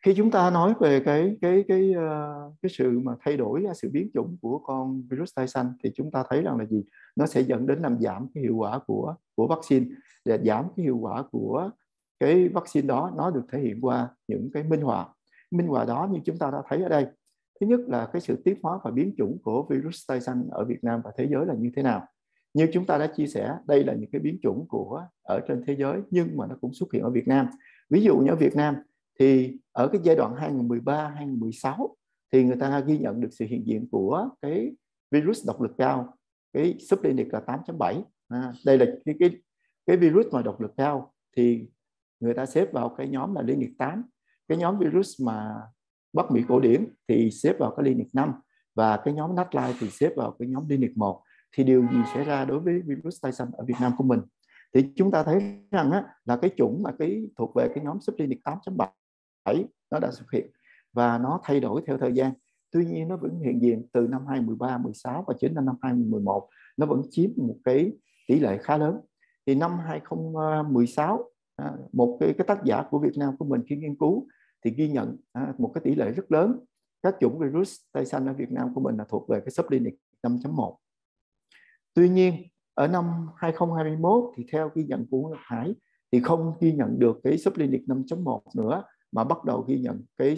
khi chúng ta nói về cái cái cái ờ, cái sự mà thay đổi, sự biến chủng của con virus tai xanh thì chúng ta thấy rằng là gì? Nó sẽ dẫn đến làm giảm cái hiệu quả của của vaccine để giảm cái hiệu quả của cái vaccine đó. Nó được thể hiện qua những cái minh họa. Minh họa đó như chúng ta đã thấy ở đây, thứ nhất là cái sự tiến hóa và biến chủng của virus tai xanh ở Việt Nam và thế giới là như thế nào. Như chúng ta đã chia sẻ, đây là những cái biến chủng của, ở trên thế giới nhưng mà nó cũng xuất hiện ở Việt Nam. Ví dụ như ở Việt Nam thì ở cái giai đoạn 2013 2016 thì người ta ghi nhận được sự hiện diện của cái virus độc lực cao cái subclinic là 8.7 à, đây là cái, cái cái virus mà độc lực cao thì người ta xếp vào cái nhóm là liên 8 cái nhóm virus mà Bắc Mỹ cổ điển thì xếp vào cái liên 5 và cái nhóm Natline thì xếp vào cái nhóm liên 1 thì điều gì xảy ra đối với virus tay xanh ở Việt Nam của mình? Thì chúng ta thấy rằng á, là cái chủng mà cái thuộc về cái nhóm subclinic 8.7 nó đã xuất hiện và nó thay đổi theo thời gian. Tuy nhiên nó vẫn hiện diện từ năm 2013 16 và chính năm 2011 nó vẫn chiếm một cái tỷ lệ khá lớn. Thì năm 2016 à, một cái, cái tác giả của Việt Nam của mình khi nghiên cứu thì ghi nhận à, một cái tỷ lệ rất lớn. Các chủng virus tay xanh ở Việt Nam của mình là thuộc về cái subclinic 5.1 tuy nhiên ở năm 2021 thì theo ghi nhận của Ngọc Hải thì không ghi nhận được cái subclinic 5.1 nữa mà bắt đầu ghi nhận cái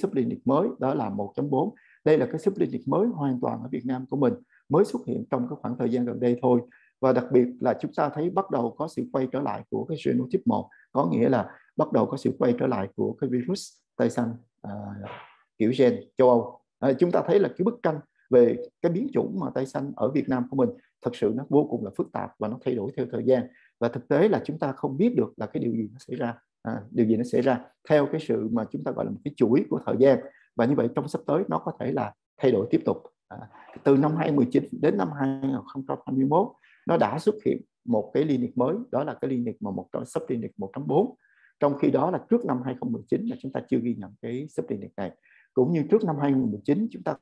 subclinic mới đó là 1.4 đây là cái subclinic mới hoàn toàn ở Việt Nam của mình mới xuất hiện trong cái khoảng thời gian gần đây thôi. Và đặc biệt là chúng ta thấy bắt đầu có sự quay trở lại của cái genotype 1 có nghĩa là bắt đầu có sự quay trở lại của cái virus tay xanh à, kiểu gen châu Âu. À, chúng ta thấy là cái bức tranh về cái biến chủng mà tay xanh ở Việt Nam của mình thật sự nó vô cùng là phức tạp và nó thay đổi theo thời gian. Và thực tế là chúng ta không biết được là cái điều gì nó xảy ra à, điều gì nó xảy ra? Theo cái sự mà chúng ta gọi là một cái chuỗi của thời gian. Và như vậy trong sắp tới nó có thể là thay đổi tiếp tục. À, từ năm 2019 đến năm 2021 nó đã xuất hiện một cái liên liệt mới. Đó là cái liên liệt mà một trong sub liên liệt 1.4 trong khi đó là trước năm 2019 là chúng ta chưa ghi nhận cái sub liên liệt này. Cũng như trước năm 2019 chúng ta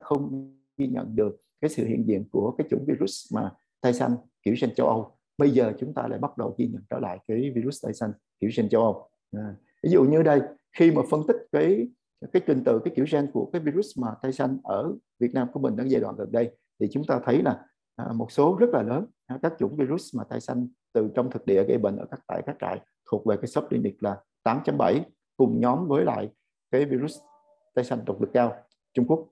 không ghi nhận được cái sự hiện diện của cái chủng virus mà tay xanh kiểu sang châu Âu bây giờ chúng ta lại bắt đầu ghi nhận trở lại cái virus tay xanh kiểu gen châu Âu à, ví dụ như đây khi mà phân tích cái cái trình tự cái kiểu gen của cái virus mà tay xanh ở Việt Nam của mình ở giai đoạn gần đây thì chúng ta thấy là à, một số rất là lớn à, các chủng virus mà tay xanh từ trong thực địa gây bệnh ở các tại các trại thuộc về cái subclinic là 8.7 cùng nhóm với lại cái virus tay xanh độc lực cao Trung Quốc.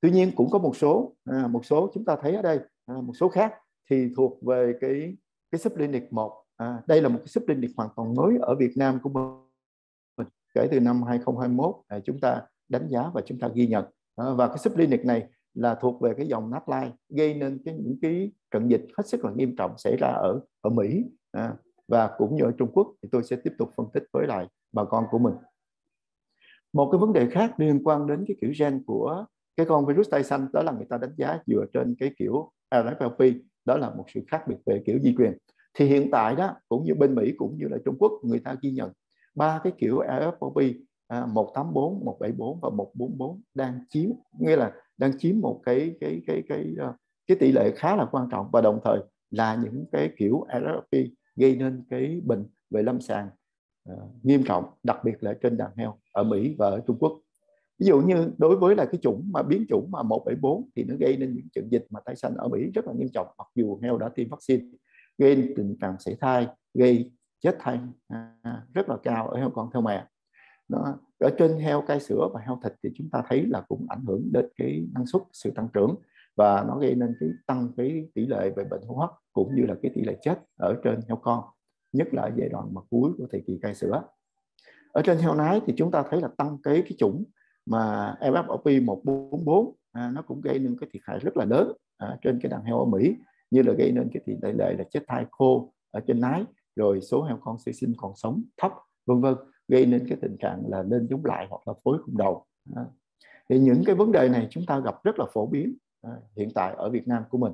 Tuy nhiên cũng có một số à, một số chúng ta thấy ở đây à, một số khác thì thuộc về cái cái subclinic 1 à, đây là một cái subclinic hoàn toàn mới ở Việt Nam của mình. Kể từ năm 2021 à, chúng ta đánh giá và chúng ta ghi nhận. À, và cái subclinic này là thuộc về cái dòng Natline gây nên cái những cái trận dịch hết sức là nghiêm trọng xảy ra ở ở Mỹ. À, và cũng như ở Trung Quốc thì tôi sẽ tiếp tục phân tích với lại bà con của mình. Một cái vấn đề khác liên quan đến cái kiểu gen của cái con virus tay xanh đó là người ta đánh giá dựa trên cái kiểu RFLP đó là một sự khác biệt về kiểu di truyền. Thì hiện tại đó cũng như bên Mỹ cũng như là Trung Quốc người ta ghi nhận ba cái kiểu RFLP à, 184, 174 và 144 đang chiếm nghĩa là đang chiếm một cái cái cái cái cái, cái tỷ lệ khá là quan trọng và đồng thời là những cái kiểu RFP gây nên cái bệnh về lâm sàng uh, nghiêm trọng đặc biệt là trên đàn heo ở Mỹ và ở Trung Quốc ví dụ như đối với là cái chủng mà biến chủng mà 174 thì nó gây nên những trận dịch mà tái sanh ở Mỹ rất là nghiêm trọng mặc dù heo đã tiêm vaccine gây tình trạng sảy thai gây chết thai à, rất là cao ở heo con theo mẹ nó ở trên heo cai sữa và heo thịt thì chúng ta thấy là cũng ảnh hưởng đến cái năng suất sự tăng trưởng và nó gây nên cái tăng cái tỷ lệ về bệnh hô hấp cũng như là cái tỷ lệ chết ở trên heo con nhất là ở giai đoạn mà cuối của thời kỳ cai sữa. Ở trên heo nái thì chúng ta thấy là tăng cái cái chủng mà MFOP 144 à, nó cũng gây nên cái thiệt hại rất là lớn à, trên cái đàn heo ở Mỹ như là gây nên cái tỷ lệ là chết thai khô ở trên nái rồi số heo con sơ sinh còn sống thấp vân vân gây nên cái tình trạng là lên giống lại hoặc là phối không đầu à. thì những cái vấn đề này chúng ta gặp rất là phổ biến à, hiện tại ở Việt Nam của mình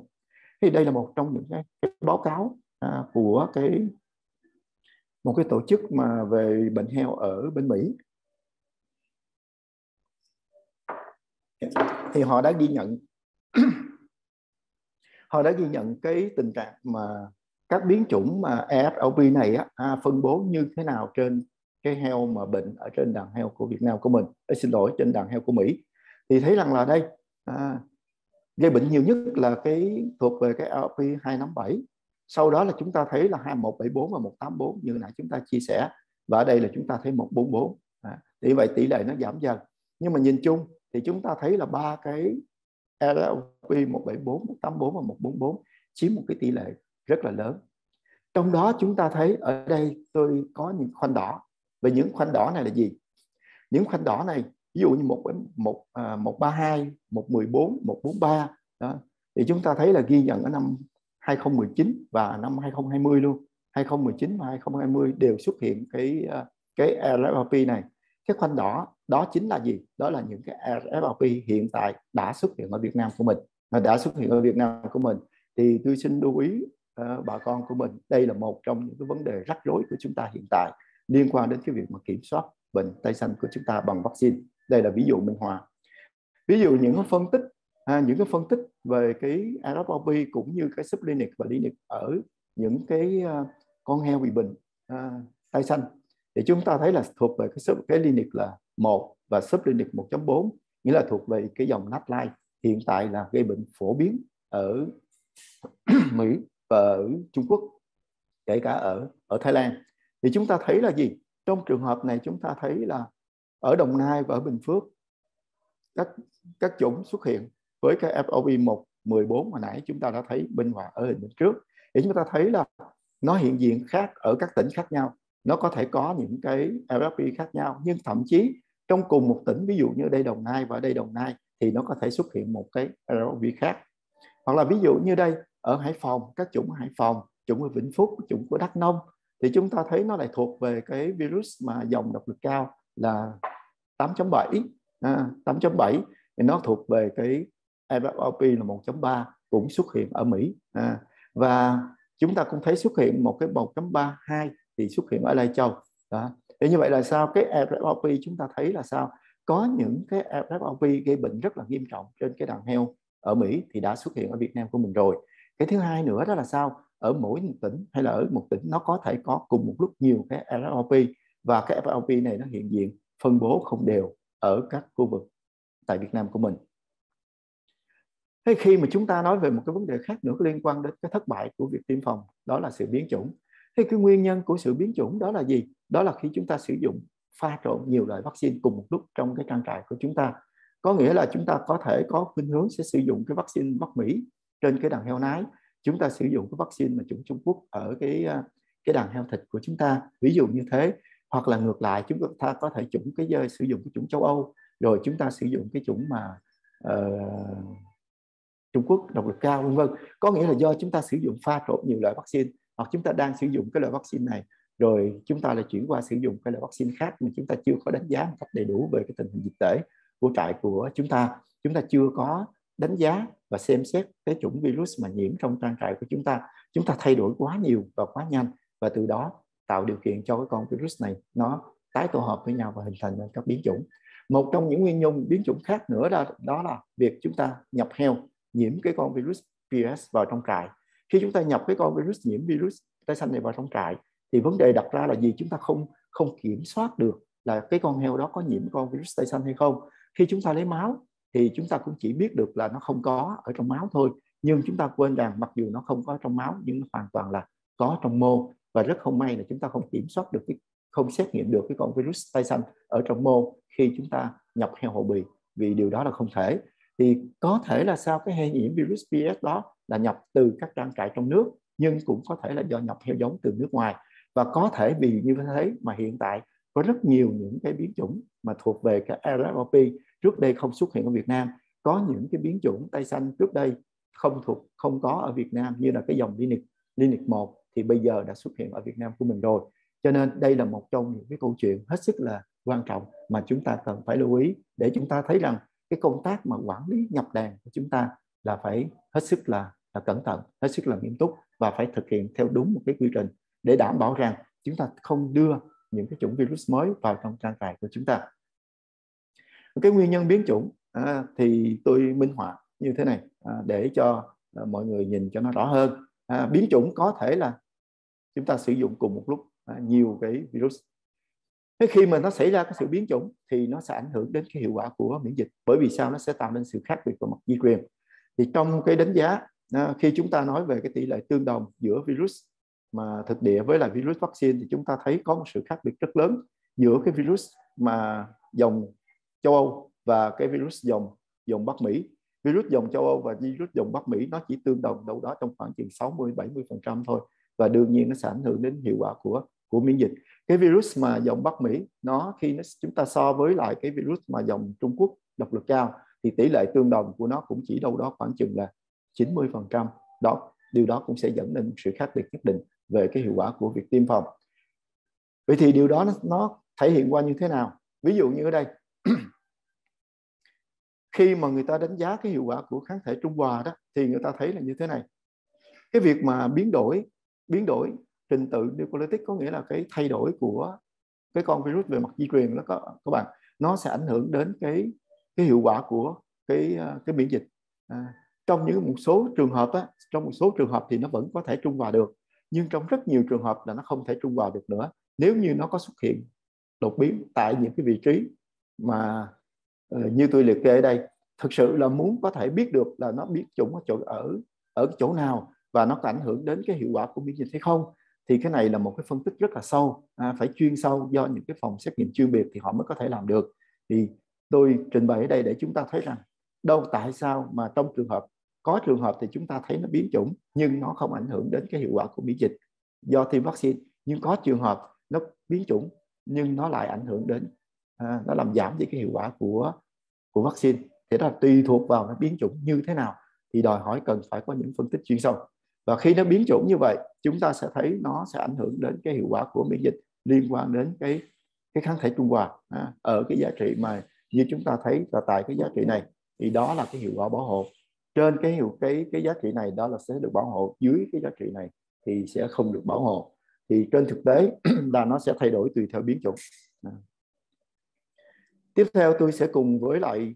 thì đây là một trong những cái, cái báo cáo à, của cái một cái tổ chức mà về bệnh heo ở bên Mỹ thì họ đã ghi nhận. Họ đã ghi nhận cái tình trạng mà các biến chủng mà EFLP này á, à, phân bố như thế nào trên cái heo mà bệnh ở trên đàn heo của Việt Nam của mình. À, xin lỗi trên đàn heo của Mỹ. Thì thấy rằng là đây à, gây bệnh nhiều nhất là cái thuộc về cái LP 257 sau đó là chúng ta thấy là 2174 và 184 như nãy chúng ta chia sẻ. Và ở đây là chúng ta thấy 144 à, thì vậy tỷ lệ nó giảm dần. Nhưng mà nhìn chung thì chúng ta thấy là ba cái LLP 174, 184 và 144 chiếm một cái tỷ lệ rất là lớn. Trong đó chúng ta thấy ở đây tôi có những khoanh đỏ. Và những khoanh đỏ này là gì? Những khoanh đỏ này ví dụ như một một à, một ba hai, một mười bốn, một bốn ba đó thì chúng ta thấy là ghi nhận ở năm 2019 và năm 2020 luôn 2019 và 2020 đều xuất hiện cái à, cái RFLP này cái khoanh đỏ đó chính là gì? Đó là những cái RFLP hiện tại đã xuất hiện ở Việt Nam của mình. Đã xuất hiện ở Việt Nam của mình. Thì tôi xin lưu ý uh, bà con của mình đây là một trong những cái vấn đề rắc rối của chúng ta hiện tại liên quan đến cái việc mà kiểm soát bệnh tay xanh của chúng ta bằng vaccine. Đây là ví dụ minh họa. Ví dụ những cái phân tích à, những cái phân tích về cái RFLP cũng như cái subclinic và clinic ở những cái uh, con heo bị bệnh uh, tay xanh thì chúng ta thấy là thuộc về cái sub, cái clinic là một và subclinic 1.4 nghĩa là thuộc về cái dòng Natline hiện tại là gây bệnh phổ biến ở Mỹ và ở Trung Quốc, kể cả ở ở Thái Lan. Thì chúng ta thấy là gì? Trong trường hợp này chúng ta thấy là ở Đồng Nai và ở Bình Phước, các các chủng xuất hiện với cái FOV 114 mà nãy chúng ta đã thấy bên ngoài ở hình bên trước. Thì chúng ta thấy là nó hiện diện khác ở các tỉnh khác nhau nó có thể có những cái LFP khác nhau nhưng thậm chí trong cùng một tỉnh ví dụ như ở đây Đồng Nai và ở đây Đồng Nai thì nó có thể xuất hiện một cái LFP khác. Hoặc là ví dụ như đây ở Hải Phòng các chủng Hải Phòng chủng ở Vĩnh Phúc chủng của Đắk Nông thì chúng ta thấy nó lại thuộc về cái virus mà dòng độc lực cao là 8.7 à, 8.7 thì nó thuộc về cái FOP là 1.3 cũng xuất hiện ở Mỹ. À, và chúng ta cũng thấy xuất hiện một cái 1.32 thì xuất hiện ở Lai Châu. Đó. thế như vậy là sao? Cái FFOP chúng ta thấy là sao? Có những cái FFOP gây bệnh rất là nghiêm trọng trên cái đàn heo ở Mỹ thì đã xuất hiện ở Việt Nam của mình rồi. Cái thứ hai nữa đó là sao? Ở mỗi một tỉnh hay là ở một tỉnh nó có thể có cùng một lúc nhiều cái FFOP và cái FFOP này nó hiện diện, phân bố không đều ở các khu vực tại Việt Nam của mình. Thế khi mà chúng ta nói về một cái vấn đề khác nữa liên quan đến cái thất bại của việc tiêm phòng, đó là sự biến chủng thế cái nguyên nhân của sự biến chủng đó là gì? Đó là khi chúng ta sử dụng pha trộn nhiều loại vaccine cùng một lúc trong cái trang trại của chúng ta. Có nghĩa là chúng ta có thể có khuynh hướng sẽ sử dụng cái vaccine Bắc Mỹ trên cái đàn heo nái. Chúng ta sử dụng cái vaccine mà chủng Trung Quốc ở cái à, cái đàn heo thịt của chúng ta. Ví dụ như thế. Hoặc là ngược lại chúng ta có thể chủng cái dơi sử dụng cái chủng châu Âu. Rồi chúng ta sử dụng cái chủng mà uh, Trung Quốc độc lực cao vân vân. Có nghĩa là do chúng ta sử dụng pha trộn nhiều loại vaccine hoặc chúng ta đang sử dụng cái loại vaccine này rồi chúng ta lại chuyển qua sử dụng cái loại vaccine khác mà chúng ta chưa có đánh giá một cách đầy đủ về cái tình hình dịch tễ của trại của chúng ta. Chúng ta chưa có đánh giá và xem xét cái chủng virus mà nhiễm trong trang trại của chúng ta. Chúng ta thay đổi quá nhiều và quá nhanh và từ đó tạo điều kiện cho cái con virus này nó tái tổ hợp với nhau và hình thành các biến chủng. Một trong những nguyên nhân biến chủng khác nữa đó, đó là việc chúng ta nhập heo nhiễm cái con virus PS vào trong trại khi chúng ta nhập cái con virus, nhiễm virus, tái xanh này vào trong trại, thì vấn đề đặt ra là gì? Chúng ta không không kiểm soát được là cái con heo đó có nhiễm con virus tái xanh hay không. Khi chúng ta lấy máu, thì chúng ta cũng chỉ biết được là nó không có ở trong máu thôi. Nhưng chúng ta quên rằng mặc dù nó không có trong máu, nhưng nó hoàn toàn là có trong mô. Và rất không may là chúng ta không kiểm soát được cái, không xét nghiệm được cái con virus tay xanh ở trong mô khi chúng ta nhập heo hộ bì. Vì điều đó là không thể. Thì có thể là sao cái heo nhiễm virus PS đó là nhập từ các trang trại trong nước nhưng cũng có thể là do nhập heo giống từ nước ngoài. Và có thể vì như thế mà hiện tại có rất nhiều những cái biến chủng mà thuộc về cái RFOP trước đây không xuất hiện ở Việt Nam. Có những cái biến chủng tay xanh trước đây không thuộc không có ở Việt Nam như là cái dòng Linux Linux 1 thì bây giờ đã xuất hiện ở Việt Nam của mình rồi. Cho nên đây là một trong những cái câu chuyện hết sức là quan trọng mà chúng ta cần phải lưu ý để chúng ta thấy rằng cái công tác mà quản lý nhập đàn của chúng ta là phải hết sức là, là cẩn thận hết sức là nghiêm túc và phải thực hiện theo đúng một cái quy trình để đảm bảo rằng chúng ta không đưa những cái chủng virus mới vào trong trang trại của chúng ta. Cái nguyên nhân biến chủng à, thì tôi minh họa như thế này à, để cho à, mọi người nhìn cho nó rõ hơn. À, biến chủng có thể là chúng ta sử dụng cùng một lúc à, nhiều cái virus. Thế khi mà nó xảy ra cái sự biến chủng thì nó sẽ ảnh hưởng đến cái hiệu quả của miễn dịch bởi vì sao? Nó sẽ tạo nên sự khác biệt về mặt di truyền. Thì trong cái đánh giá à, khi chúng ta nói về cái tỷ lệ tương đồng giữa virus mà thực địa với lại virus vaccine thì chúng ta thấy có một sự khác biệt rất lớn giữa cái virus mà dòng châu Âu và cái virus dòng dòng Bắc Mỹ. Virus dòng châu Âu và virus dòng Bắc Mỹ nó chỉ tương đồng đâu đó trong khoảng chừng 60 70 phần trăm thôi và đương nhiên nó sẽ ảnh hưởng đến hiệu quả của của miễn dịch. Cái virus mà dòng Bắc Mỹ nó khi nó, chúng ta so với lại cái virus mà dòng Trung Quốc độc lực cao thì tỷ lệ tương đồng của nó cũng chỉ đâu đó khoảng chừng là 90 phần trăm. Đó điều đó cũng sẽ dẫn đến sự khác biệt nhất định về cái hiệu quả của việc tiêm phòng. Vậy thì điều đó nó, nó thể hiện qua như thế nào? Ví dụ như ở đây khi mà người ta đánh giá cái hiệu quả của kháng thể trung hòa đó thì người ta thấy là như thế này. Cái việc mà biến đổi biến đổi trình tự nucleotic có nghĩa là cái thay đổi của cái con virus về mặt di truyền đó các, các bạn nó sẽ ảnh hưởng đến cái cái hiệu quả của cái à, cái miễn dịch. À, trong những một số trường hợp á, trong một số trường hợp thì nó vẫn có thể trung hòa được nhưng trong rất nhiều trường hợp là nó không thể trung hòa được nữa. Nếu như nó có xuất hiện đột biến tại những cái vị trí mà uh, như tôi liệt kê ở đây thực sự là muốn có thể biết được là nó biết chủng ở chỗ ở ở chỗ nào và nó có ảnh hưởng đến cái hiệu quả của miễn dịch hay không thì cái này là một cái phân tích rất là sâu. À, phải chuyên sâu do những cái phòng xét nghiệm chuyên biệt thì họ mới có thể làm được. Thì tôi trình bày ở đây để chúng ta thấy rằng đâu tại sao mà trong trường hợp có trường hợp thì chúng ta thấy nó biến chủng nhưng nó không ảnh hưởng đến cái hiệu quả của miễn dịch do tiêm vaccine. Nhưng có trường hợp nó biến chủng nhưng nó lại ảnh hưởng đến à, nó làm giảm đi cái hiệu quả của của vaccine. Thì đó là tùy thuộc vào nó biến chủng như thế nào thì đòi hỏi cần phải có những phân tích chuyên sâu. Và khi nó biến chủng như vậy chúng ta sẽ thấy nó sẽ ảnh hưởng đến cái hiệu quả của miễn dịch liên quan đến cái cái kháng thể trung hòa à, ở cái giá trị mà như chúng ta thấy là tại cái giá trị này thì đó là cái hiệu quả bảo hộ. Trên cái hiệu, cái cái giá trị này đó là sẽ được bảo hộ. Dưới cái giá trị này thì sẽ không được bảo hộ. Thì trên thực tế là nó sẽ thay đổi tùy theo biến chủng. À. tiếp theo tôi sẽ cùng với lại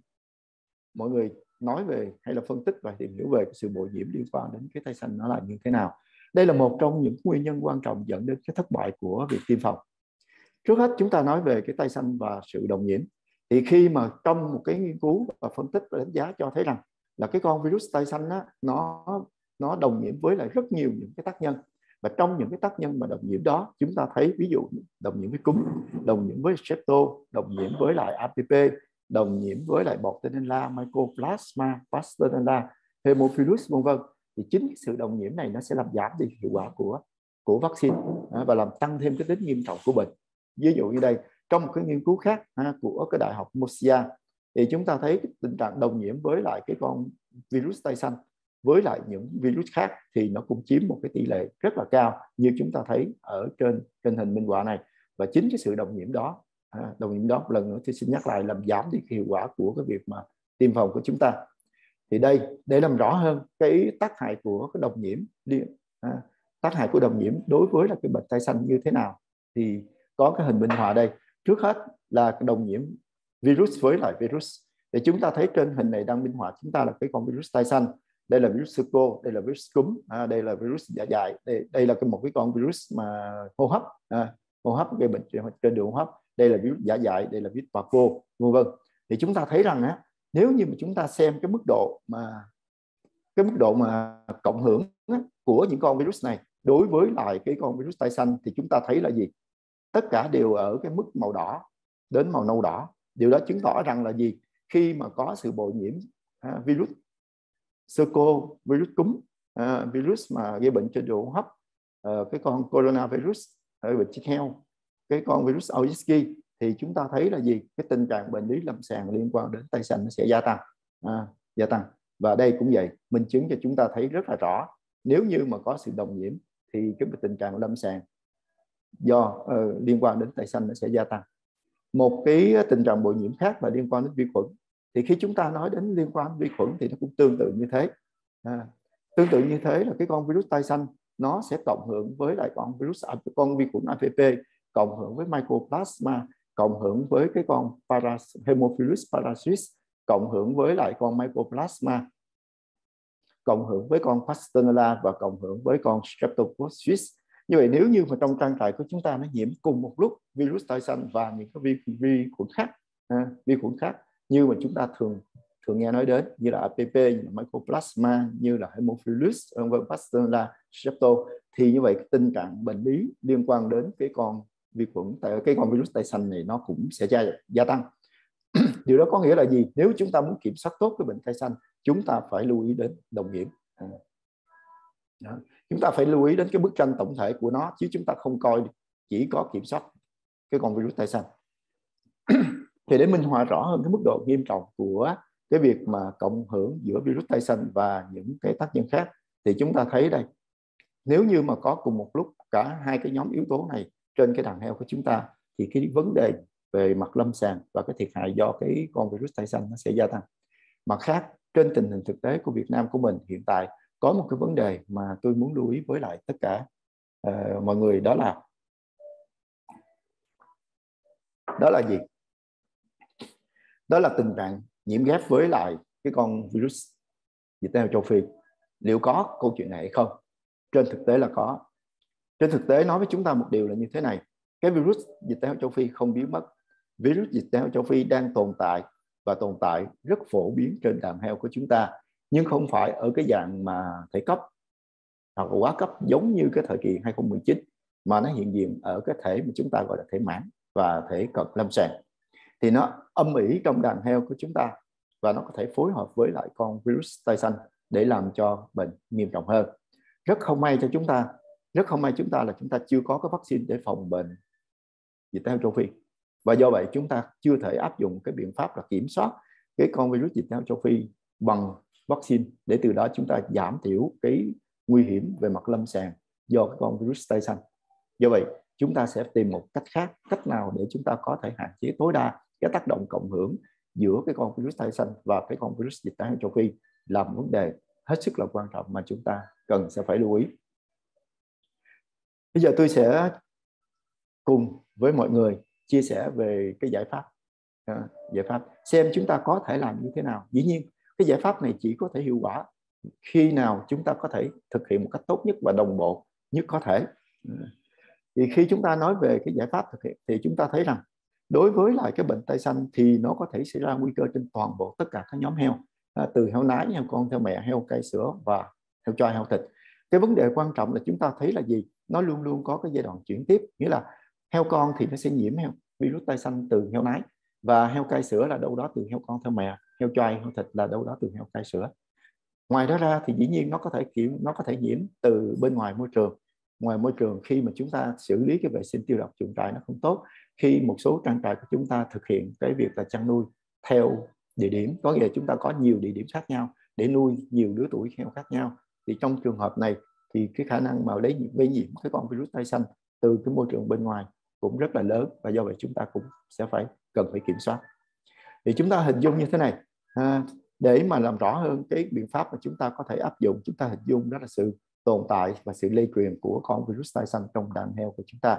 mọi người nói về hay là phân tích và tìm hiểu về cái sự bội nhiễm liên quan đến cái tay xanh nó là như thế nào. Đây là một trong những nguyên nhân quan trọng dẫn đến cái thất bại của việc tiêm phòng. Trước hết chúng ta nói về cái tay xanh và sự đồng nhiễm thì khi mà trong một cái nghiên cứu và phân tích và đánh giá cho thấy rằng là cái con virus tay xanh đó, nó nó đồng nhiễm với lại rất nhiều những cái tác nhân. Và trong những cái tác nhân mà đồng nhiễm đó chúng ta thấy ví dụ đồng nhiễm với cúm đồng nhiễm với septo đồng nhiễm với lại app đồng nhiễm với lại bordetella mycoplasma Pasteurella hemophilus vân vân. Thì chính sự đồng nhiễm này nó sẽ làm giảm đi hiệu quả của của vaccine à, và làm tăng thêm cái tính nghiêm trọng của bệnh. Ví dụ như đây trong một cái nghiên cứu khác của cái đại học Mosia thì chúng ta thấy cái tình trạng đồng nhiễm với lại cái con virus tay xanh với lại những virus khác thì nó cũng chiếm một cái tỷ lệ rất là cao như chúng ta thấy ở trên trên hình minh họa này. Và chính cái sự đồng nhiễm đó đồng nhiễm đó một lần nữa thì xin nhắc lại làm giảm đi hiệu quả của cái việc mà tiêm phòng của chúng ta. Thì đây, để làm rõ hơn cái tác hại của cái đồng nhiễm tác hại của đồng nhiễm đối với là cái bệnh tay xanh như thế nào thì có cái hình minh họa đây trước hết là đồng nhiễm virus với lại virus để chúng ta thấy trên hình này đang minh họa chúng ta là cái con virus tay xanh đây là virus cô đây là virus cúm, à, đây là virus dạ dày, đây, đây là cái một cái con virus mà hô hấp, à, hô hấp gây bệnh trên đường hô hấp, đây là virus dạ dày, đây là virus Paco, vân vân. Thì chúng ta thấy rằng á, nếu như mà chúng ta xem cái mức độ mà cái mức độ mà cộng hưởng á, của những con virus này đối với lại cái con virus tay xanh thì chúng ta thấy là gì? Tất cả đều ở cái mức màu đỏ đến màu nâu đỏ. Điều đó chứng tỏ rằng là gì? Khi mà có sự bội nhiễm à, virus sơ cô virus cúm à, virus mà gây bệnh trên đường hô hấp à, cái con coronavirus ở bệnh chết heo cái con virus Oiski thì chúng ta thấy là gì cái tình trạng bệnh lý lâm sàng liên quan đến tay xanh nó sẽ gia tăng à, gia tăng và đây cũng vậy minh chứng cho chúng ta thấy rất là rõ nếu như mà có sự đồng nhiễm thì cái tình trạng lâm sàng do uh, liên quan đến tay xanh nó sẽ gia tăng. Một cái tình trạng bội nhiễm khác là liên quan đến vi khuẩn. Thì khi chúng ta nói đến liên quan vi khuẩn thì nó cũng tương tự như thế. À, tương tự như thế là cái con virus tay xanh nó sẽ cộng hưởng với lại con virus con vi khuẩn APP cộng hưởng với mycoplasma cộng hưởng với cái con paras, Hemophilus parasitis cộng hưởng với lại con mycoplasma cộng hưởng với con Pasteurella và cộng hưởng với con Streptococcus như vậy nếu như mà trong trang trại của chúng ta nó nhiễm cùng một lúc virus tai xanh và những cái vi, vi khuẩn khác à, vi khuẩn khác như mà chúng ta thường thường nghe nói đến như là APP, như là Mycoplasma, như là Hemophilus, vân Pasteuria, Strepto thì như vậy cái tình trạng bệnh lý liên quan đến cái con vi khuẩn tại cái con virus tay xanh này nó cũng sẽ gia, gia tăng. Điều đó có nghĩa là gì? Nếu chúng ta muốn kiểm soát tốt cái bệnh tay xanh, chúng ta phải lưu ý đến đồng nhiễm. Đó. Chúng ta phải lưu ý đến cái bức tranh tổng thể của nó, chứ chúng ta không coi chỉ có kiểm soát cái con virus tay xanh thì để minh họa rõ hơn cái mức độ nghiêm trọng của cái việc mà cộng hưởng giữa virus tay xanh và những cái tác nhân khác, thì chúng ta thấy đây. Nếu như mà có cùng một lúc cả hai cái nhóm yếu tố này trên cái đàn heo của chúng ta, thì cái vấn đề về mặt lâm sàng và cái thiệt hại do cái con virus tay xanh nó sẽ gia tăng. Mặt khác, trên tình hình thực tế của Việt Nam của mình hiện tại có một cái vấn đề mà tôi muốn lưu ý với lại tất cả uh, mọi người đó là đó là gì? Đó là tình trạng nhiễm ghép với lại cái con virus dịch tễ châu Phi. Liệu có câu chuyện này hay không? Trên thực tế là có. Trên thực tế nói với chúng ta một điều là như thế này cái virus dịch tễ châu Phi không biến mất. Virus dịch tễ châu Phi đang tồn tại và tồn tại rất phổ biến trên đàn heo của chúng ta nhưng không phải ở cái dạng mà thể cấp hoặc quá cấp giống như cái thời kỳ 2019 mà nó hiện diện ở cái thể mà chúng ta gọi là thể mãn và thể cận lâm sàng. Thì nó âm ỉ trong đàn heo của chúng ta và nó có thể phối hợp với lại con virus tay xanh để làm cho bệnh nghiêm trọng hơn. Rất không may cho chúng ta, rất không may chúng ta là chúng ta chưa có cái vaccine để phòng bệnh dịch tả heo châu Phi. Và do vậy chúng ta chưa thể áp dụng cái biện pháp là kiểm soát cái con virus dịch tả heo châu Phi bằng vaccine để từ đó chúng ta giảm thiểu cái nguy hiểm về mặt lâm sàng do cái con virus tay xanh do vậy, chúng ta sẽ tìm một cách khác, cách nào để chúng ta có thể hạn chế tối đa cái tác động cộng hưởng giữa cái con virus tay xanh và cái con virus dịch tả heo châu Phi là một vấn đề hết sức là quan trọng mà chúng ta cần sẽ phải lưu ý. Bây giờ tôi sẽ cùng với mọi người chia sẻ về cái giải pháp à, giải pháp xem chúng ta có thể làm như thế nào. Dĩ nhiên cái giải pháp này chỉ có thể hiệu quả khi nào chúng ta có thể thực hiện một cách tốt nhất và đồng bộ nhất có thể. Thì khi chúng ta nói về cái giải pháp thực hiện thì chúng ta thấy rằng đối với lại cái bệnh tay xanh thì nó có thể xảy ra nguy cơ trên toàn bộ tất cả các nhóm heo à, từ heo nái heo con theo mẹ heo cây sữa và heo choi heo thịt. Cái vấn đề quan trọng là chúng ta thấy là gì? Nó luôn luôn có cái giai đoạn chuyển tiếp nghĩa là heo con thì nó sẽ nhiễm heo virus tay xanh từ heo nái và heo cai sữa là đâu đó từ heo con theo mẹ heo choai, heo thịt là đâu đó từ heo cai sữa. Ngoài đó ra thì dĩ nhiên nó có thể kiểm nó có thể nhiễm từ bên ngoài môi trường. Ngoài môi trường, khi mà chúng ta xử lý cái vệ sinh tiêu độc chuồng trại nó không tốt, khi một số trang trại của chúng ta thực hiện cái việc là chăn nuôi theo địa điểm, có nghĩa là chúng ta có nhiều địa điểm khác nhau để nuôi nhiều đứa tuổi heo khác nhau, thì trong trường hợp này thì cái khả năng mà lấy lây nhiễm cái con virus tay xanh từ cái môi trường bên ngoài cũng rất là lớn và do vậy chúng ta cũng sẽ phải cần phải kiểm soát thì chúng ta hình dung như thế này. À, để mà làm rõ hơn cái biện pháp mà chúng ta có thể áp dụng chúng ta hình dung đó là sự tồn tại và sự lây truyền của con virus tai xanh trong đàn heo của chúng ta.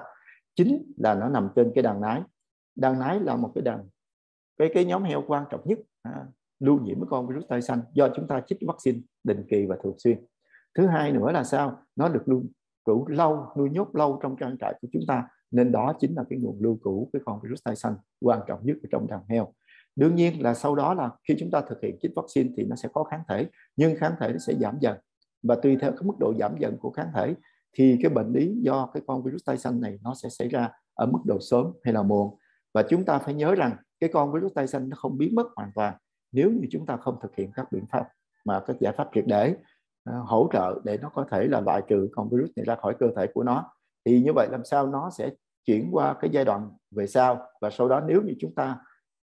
Chính là nó nằm trên cái đàn nái. Đàn nái là một cái đàn cái cái nhóm heo quan trọng nhất à, lưu nhiễm với con virus tai xanh do chúng ta chích vaccine định kỳ và thường xuyên. Thứ hai nữa là sao? Nó được lưu cũ lâu nuôi nhốt lâu trong trang trại của chúng ta. Nên đó chính là cái nguồn lưu cũ cái con virus tai xanh quan trọng nhất ở trong đàn heo đương nhiên là sau đó là khi chúng ta thực hiện chích vaccine thì nó sẽ có kháng thể nhưng kháng thể nó sẽ giảm dần. Và tùy theo cái mức độ giảm dần của kháng thể thì cái bệnh lý do cái con virus tay xanh này nó sẽ xảy ra ở mức độ sớm hay là muộn. Và chúng ta phải nhớ rằng cái con virus tay xanh nó không biến mất hoàn toàn nếu như chúng ta không thực hiện các biện pháp mà các giải pháp triệt để uh, hỗ trợ để nó có thể là loại trừ con virus này ra khỏi cơ thể của nó. Thì như vậy làm sao nó sẽ chuyển qua cái giai đoạn về sau và sau đó nếu như chúng ta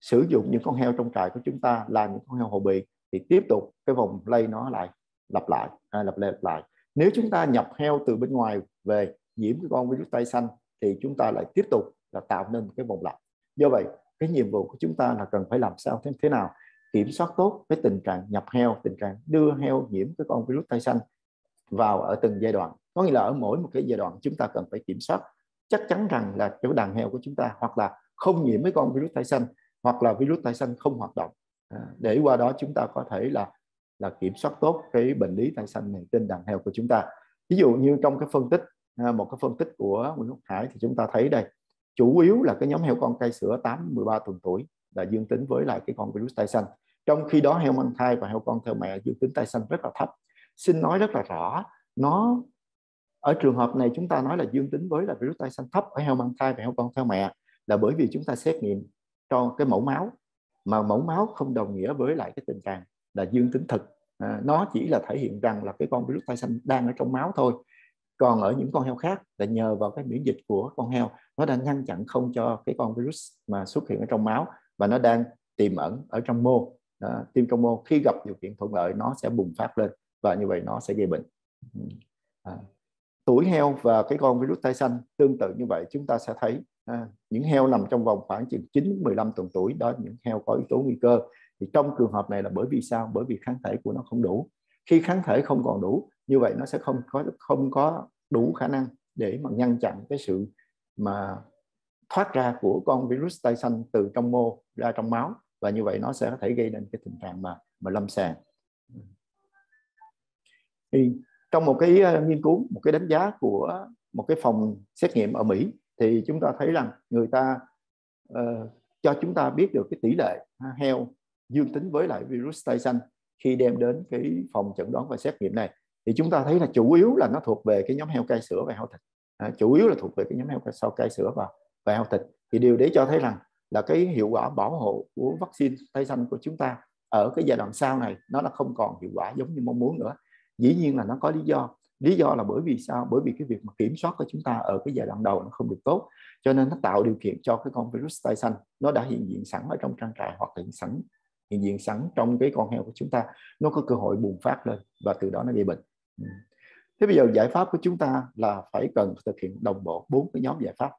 sử dụng những con heo trong trại của chúng ta là những con heo hộ bị thì tiếp tục cái vòng lây nó lại lặp lại à, lặp lại lặp lại. Nếu chúng ta nhập heo từ bên ngoài về nhiễm cái con virus tay xanh thì chúng ta lại tiếp tục là tạo nên cái vòng lặp. Do vậy cái nhiệm vụ của chúng ta là cần phải làm sao thế, thế nào kiểm soát tốt cái tình trạng nhập heo tình trạng đưa heo nhiễm cái con virus tay xanh vào ở từng giai đoạn. Có nghĩa là ở mỗi một cái giai đoạn chúng ta cần phải kiểm soát. Chắc chắn rằng là cái đàn heo của chúng ta hoặc là không nhiễm với con virus tay xanh hoặc là virus tay xanh không hoạt động. À, để qua đó chúng ta có thể là là kiểm soát tốt cái bệnh lý tay xanh này trên đàn heo của chúng ta. Ví dụ như trong cái phân tích à, một cái phân tích của Nguyễn Quốc Hải thì chúng ta thấy đây, chủ yếu là cái nhóm heo con cây sữa 8 13 tuần tuổi là dương tính với lại cái con virus tay xanh trong khi đó heo mang thai và heo con theo mẹ dương tính tay xanh rất là thấp. Xin nói rất là rõ, nó, ở trường hợp này chúng ta nói là dương tính với là virus tay xanh thấp ở heo mang thai và heo con theo mẹ là bởi vì chúng ta xét nghiệm cho cái mẫu máu mà mẫu máu không đồng nghĩa với lại cái tình trạng là dương tính thực. À, nó chỉ là thể hiện rằng là cái con virus tay xanh đang ở trong máu thôi. Còn ở những con heo khác là nhờ vào cái miễn dịch của con heo nó đang ngăn chặn không cho cái con virus mà xuất hiện ở trong máu và nó đang tiềm ẩn ở trong mô. À, tiêm trong mô khi gặp điều kiện thuận lợi nó sẽ bùng phát lên và như vậy nó sẽ gây bệnh. Ừ. À, tuổi heo và cái con virus tay xanh tương tự như vậy chúng ta sẽ thấy à, những heo nằm trong vòng khoảng chừng 9 15 tuần tuổi đó những heo có yếu tố nguy cơ. Thì trong trường hợp này là bởi vì sao? Bởi vì kháng thể của nó không đủ. Khi kháng thể không còn đủ như vậy nó sẽ không có không có đủ khả năng để mà ngăn chặn cái sự mà thoát ra của con virus tay xanh từ trong mô ra trong máu. Và như vậy nó sẽ có thể gây nên cái tình trạng mà mà lâm sàng. Thì trong một cái ờ, nghiên cứu một cái đánh giá của một cái phòng xét nghiệm ở Mỹ thì chúng ta thấy rằng người ta uh, cho chúng ta biết được cái tỷ lệ heo dương tính với lại virus tay xanh khi đem đến cái phòng chẩn đoán và xét nghiệm này. Thì chúng ta thấy là chủ yếu là nó thuộc về cái nhóm heo cai sữa và heo thịt. À, chủ yếu là thuộc về cái nhóm heo sau cai sữa và và heo thịt. Thì điều đấy cho thấy rằng là cái hiệu quả bảo hộ của vaccine tay xanh của chúng ta ở cái giai đoạn sau này nó là không còn hiệu quả giống như mong muốn nữa. Dĩ nhiên là nó có lý do lý do là bởi vì sao? Bởi vì cái việc mà kiểm soát của chúng ta ở cái giai đoạn đầu nó không được tốt, cho nên nó tạo điều kiện cho cái con virus tay xanh nó đã hiện diện sẵn ở trong trang trại hoặc hiện sẵn, hiện diện sẵn trong cái con heo của chúng ta, nó có cơ hội bùng phát lên và từ đó nó gây bệnh. Ừ. Thế bây giờ giải pháp của chúng ta là phải cần thực hiện đồng bộ bốn cái nhóm giải pháp.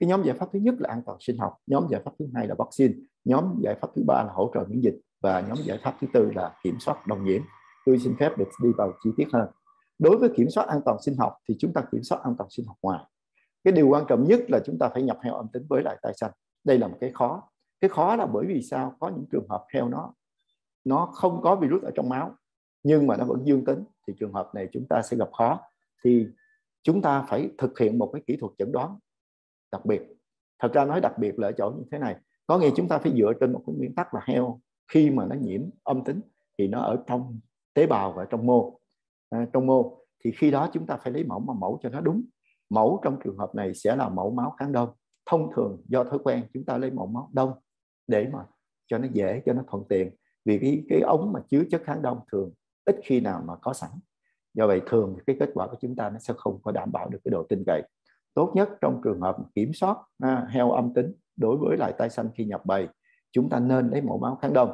Cái nhóm giải pháp thứ nhất là an toàn sinh học, nhóm giải pháp thứ hai là vaccine, nhóm giải pháp thứ ba là hỗ trợ miễn dịch và nhóm giải pháp thứ tư là kiểm soát đồng nhiễm. Tôi xin phép được đi vào chi tiết hơn đối với kiểm soát an toàn sinh học thì chúng ta kiểm soát an toàn sinh học ngoài. Cái điều quan trọng nhất là chúng ta phải nhập heo âm tính với lại tai xanh. Đây là một cái khó. Cái khó là bởi vì sao? Có những trường hợp heo nó nó không có virus ở trong máu, nhưng mà nó vẫn dương tính. Thì trường hợp này chúng ta sẽ gặp khó. Thì chúng ta phải thực hiện một cái kỹ thuật chẩn đoán đặc biệt. Thật ra nói đặc biệt là ở chỗ như thế này. Có nghĩa chúng ta phải dựa trên một cái nguyên tắc là heo khi mà nó nhiễm âm tính thì nó ở trong tế bào và trong mô. À, trong mô. Thì khi đó chúng ta phải lấy mẫu mà mẫu cho nó đúng. Mẫu trong trường hợp này sẽ là mẫu máu kháng đông. Thông thường do thói quen chúng ta lấy mẫu máu đông để mà cho nó dễ cho nó thuận tiện. Vì cái cái ống mà chứa chất kháng đông thường ít khi nào mà có sẵn. Do vậy thường cái kết quả của chúng ta nó sẽ không có đảm bảo được cái độ tin cậy. Tốt nhất trong trường hợp kiểm soát à, heo âm tính đối với lại tai xanh khi nhập bầy chúng ta nên lấy mẫu máu kháng đông.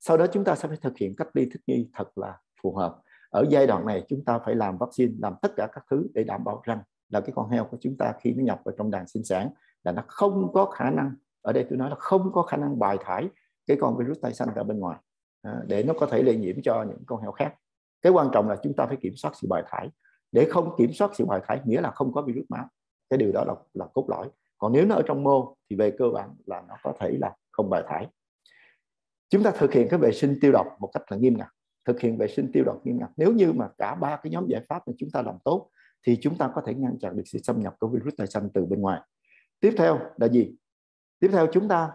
Sau đó chúng ta sẽ phải thực hiện cách ly thích nghi thật là phù hợp ở giai đoạn này, chúng ta phải làm vaccine, làm tất cả các thứ để đảm bảo rằng là cái con heo của chúng ta khi nó nhập vào trong đàn sinh sản là nó không có khả năng, ở đây tôi nói là không có khả năng bài thải cái con virus tai xanh ra bên ngoài để nó có thể lây nhiễm cho những con heo khác. Cái quan trọng là chúng ta phải kiểm soát sự bài thải. Để không kiểm soát sự bài thải, nghĩa là không có virus máu. Cái điều đó là là cốt lõi. Còn nếu nó ở trong mô thì về cơ bản là nó có thể là không bài thải. Chúng ta thực hiện cái vệ sinh tiêu độc một cách là nghiêm ngặt thực hiện vệ sinh tiêu độc nghiêm ngặt. Nếu như mà cả ba cái nhóm giải pháp mà chúng ta làm tốt, thì chúng ta có thể ngăn chặn được sự xâm nhập của virus tai xanh từ bên ngoài. Tiếp theo là gì? Tiếp theo chúng ta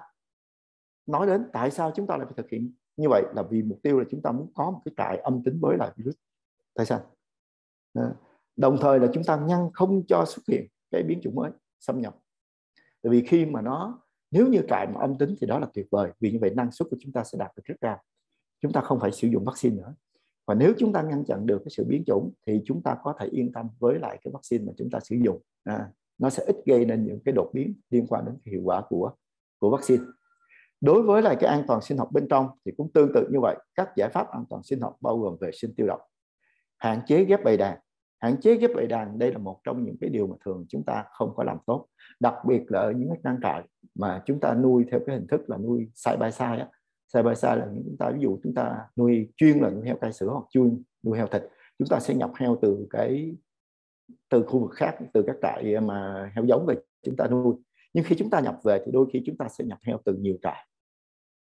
nói đến tại sao chúng ta lại phải thực hiện như vậy là vì mục tiêu là chúng ta muốn có một cái trại âm tính với lại virus. Tai xanh đồng thời là chúng ta ngăn không cho xuất hiện cái biến chủng mới xâm nhập. Tại vì khi mà nó, nếu như trại mà âm tính thì đó là tuyệt vời, vì như vậy năng suất của chúng ta sẽ đạt được rất cao chúng ta không phải sử dụng vaccine nữa. Và nếu chúng ta ngăn chặn được cái sự biến chủng thì chúng ta có thể yên tâm với lại cái vaccine mà chúng ta sử dụng. À, nó sẽ ít gây nên những cái đột biến liên quan đến cái hiệu quả của của vaccine. Đối với lại cái an toàn sinh học bên trong thì cũng tương tự như vậy. Các giải pháp an toàn sinh học bao gồm vệ sinh tiêu độc hạn chế ghép bầy đàn. Hạn chế ghép bầy đàn đây là một trong những cái điều mà thường chúng ta không có làm tốt. Đặc biệt là ở những cái trang trại mà chúng ta nuôi theo cái hình thức là nuôi side by side á side by side là những chúng ta, ví dụ chúng ta nuôi chuyên là nuôi heo cai sữa hoặc chuyên nuôi heo thịt, chúng ta sẽ nhập heo từ cái, từ khu vực khác, từ các trại mà heo giống về chúng ta nuôi. Nhưng khi chúng ta nhập về thì đôi khi chúng ta sẽ nhập heo từ nhiều trại.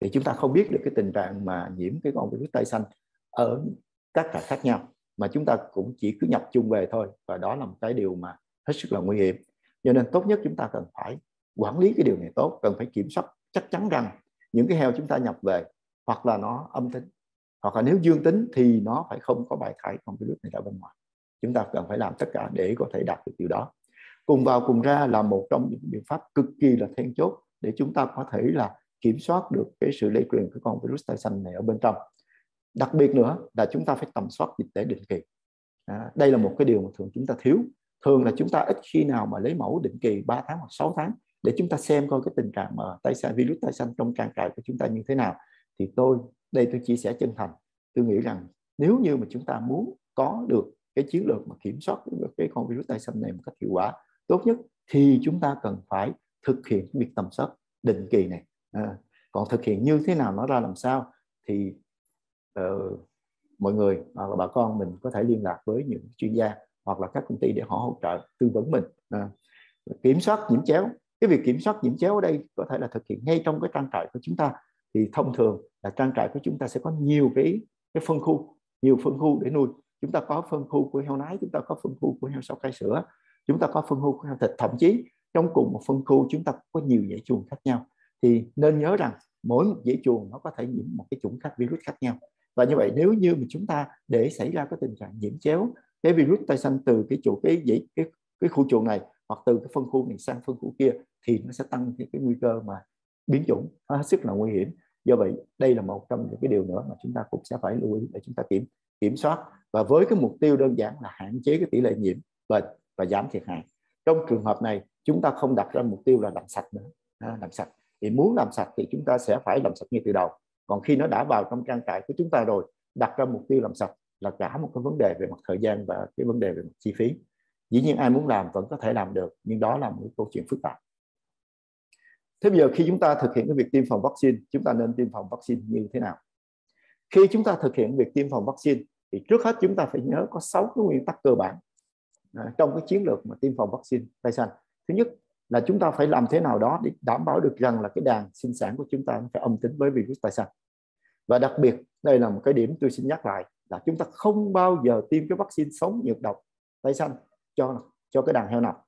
Thì chúng ta không biết được cái tình trạng mà nhiễm cái con virus tay xanh ở các trại khác nhau, mà chúng ta cũng chỉ cứ nhập chung về thôi. Và đó là một cái điều mà hết sức là nguy hiểm. Cho nên tốt nhất chúng ta cần phải quản lý cái điều này tốt, cần phải kiểm soát chắc chắn rằng những cái heo chúng ta nhập về hoặc là nó âm tính hoặc là nếu dương tính thì nó phải không có bài thải con virus này ra bên ngoài. Chúng ta cần phải làm tất cả để có thể đạt được điều đó. Cùng vào cùng ra là một trong những biện pháp cực kỳ là then chốt để chúng ta có thể là kiểm soát được cái sự lây truyền của con virus tai xanh này ở bên trong. Đặc biệt nữa là chúng ta phải tầm soát dịch tễ định kỳ. À, đây là một cái điều mà thường chúng ta thiếu. Thường là chúng ta ít khi nào mà lấy mẫu định kỳ 3 tháng hoặc 6 tháng để chúng ta xem coi cái tình trạng mà tay xanh virus tay xanh trong trang trại của chúng ta như thế nào thì tôi đây tôi chia sẻ chân thành. Tôi nghĩ rằng nếu như mà chúng ta muốn có được cái chiến lược mà kiểm soát được cái con virus tay xanh này một cách hiệu quả tốt nhất thì chúng ta cần phải thực hiện việc tầm soát định kỳ này. À, còn thực hiện như thế nào nó ra làm sao thì uh, mọi người hoặc là bà con mình có thể liên lạc với những chuyên gia hoặc là các công ty để họ hỗ trợ tư vấn mình. À, kiểm soát nhiễm chéo cái việc kiểm soát nhiễm chéo ở đây có thể là thực hiện ngay trong cái trang trại của chúng ta. Thì thông thường là trang trại của chúng ta sẽ có nhiều cái cái phân khu, nhiều phân khu để nuôi. Chúng ta có phân khu của heo nái, chúng ta có phân khu của heo sau cai sữa. Chúng ta có phân khu của heo thịt. Thậm chí trong cùng một phân khu chúng ta có nhiều dãy chuồng khác nhau. Thì nên nhớ rằng mỗi một dãy chuồng nó có thể nhiễm một cái chủng khác, virus khác nhau. Và như vậy nếu như mà chúng ta để xảy ra cái tình trạng nhiễm chéo, cái virus tay xanh từ cái chỗ, cái dãy, cái cái khu chuồng này hoặc từ cái phân khu này sang phân khu kia thì nó sẽ tăng cái, cái nguy cơ mà biến chủng nó hết sức là nguy hiểm. Do vậy đây là một trong những cái điều nữa mà chúng ta cũng sẽ phải lưu ý để chúng ta kiểm kiểm soát. Và với cái mục tiêu đơn giản là hạn chế cái tỷ lệ nhiễm bệnh và giảm thiệt hại. Trong trường hợp này chúng ta không đặt ra mục tiêu là làm sạch nữa. À, làm sạch. Thì muốn làm sạch thì chúng ta sẽ phải làm sạch ngay từ đầu. Còn khi nó đã vào trong trang trại của chúng ta rồi đặt ra mục tiêu làm sạch là cả một cái vấn đề về mặt thời gian và cái vấn đề về mặt chi phí dĩ nhiên ai muốn làm vẫn có thể làm được, nhưng đó là một câu chuyện phức tạp. Thế bây giờ khi chúng ta thực hiện cái việc tiêm phòng vaccine, chúng ta nên tiêm phòng vaccine như thế nào? Khi chúng ta thực hiện việc tiêm phòng vaccine, thì trước hết chúng ta phải nhớ có 6 cái nguyên tắc cơ bản à, trong cái chiến lược mà tiêm phòng vaccine tay xanh thứ nhất là chúng ta phải làm thế nào đó để đảm bảo được rằng là cái đàn sinh sản của chúng ta phải âm tính với virus tay xanh và đặc biệt, đây là một cái điểm tôi xin nhắc lại là chúng ta không bao giờ tiêm cái vaccine sống nhược độc tay xanh cho cho cái đàn heo nọc.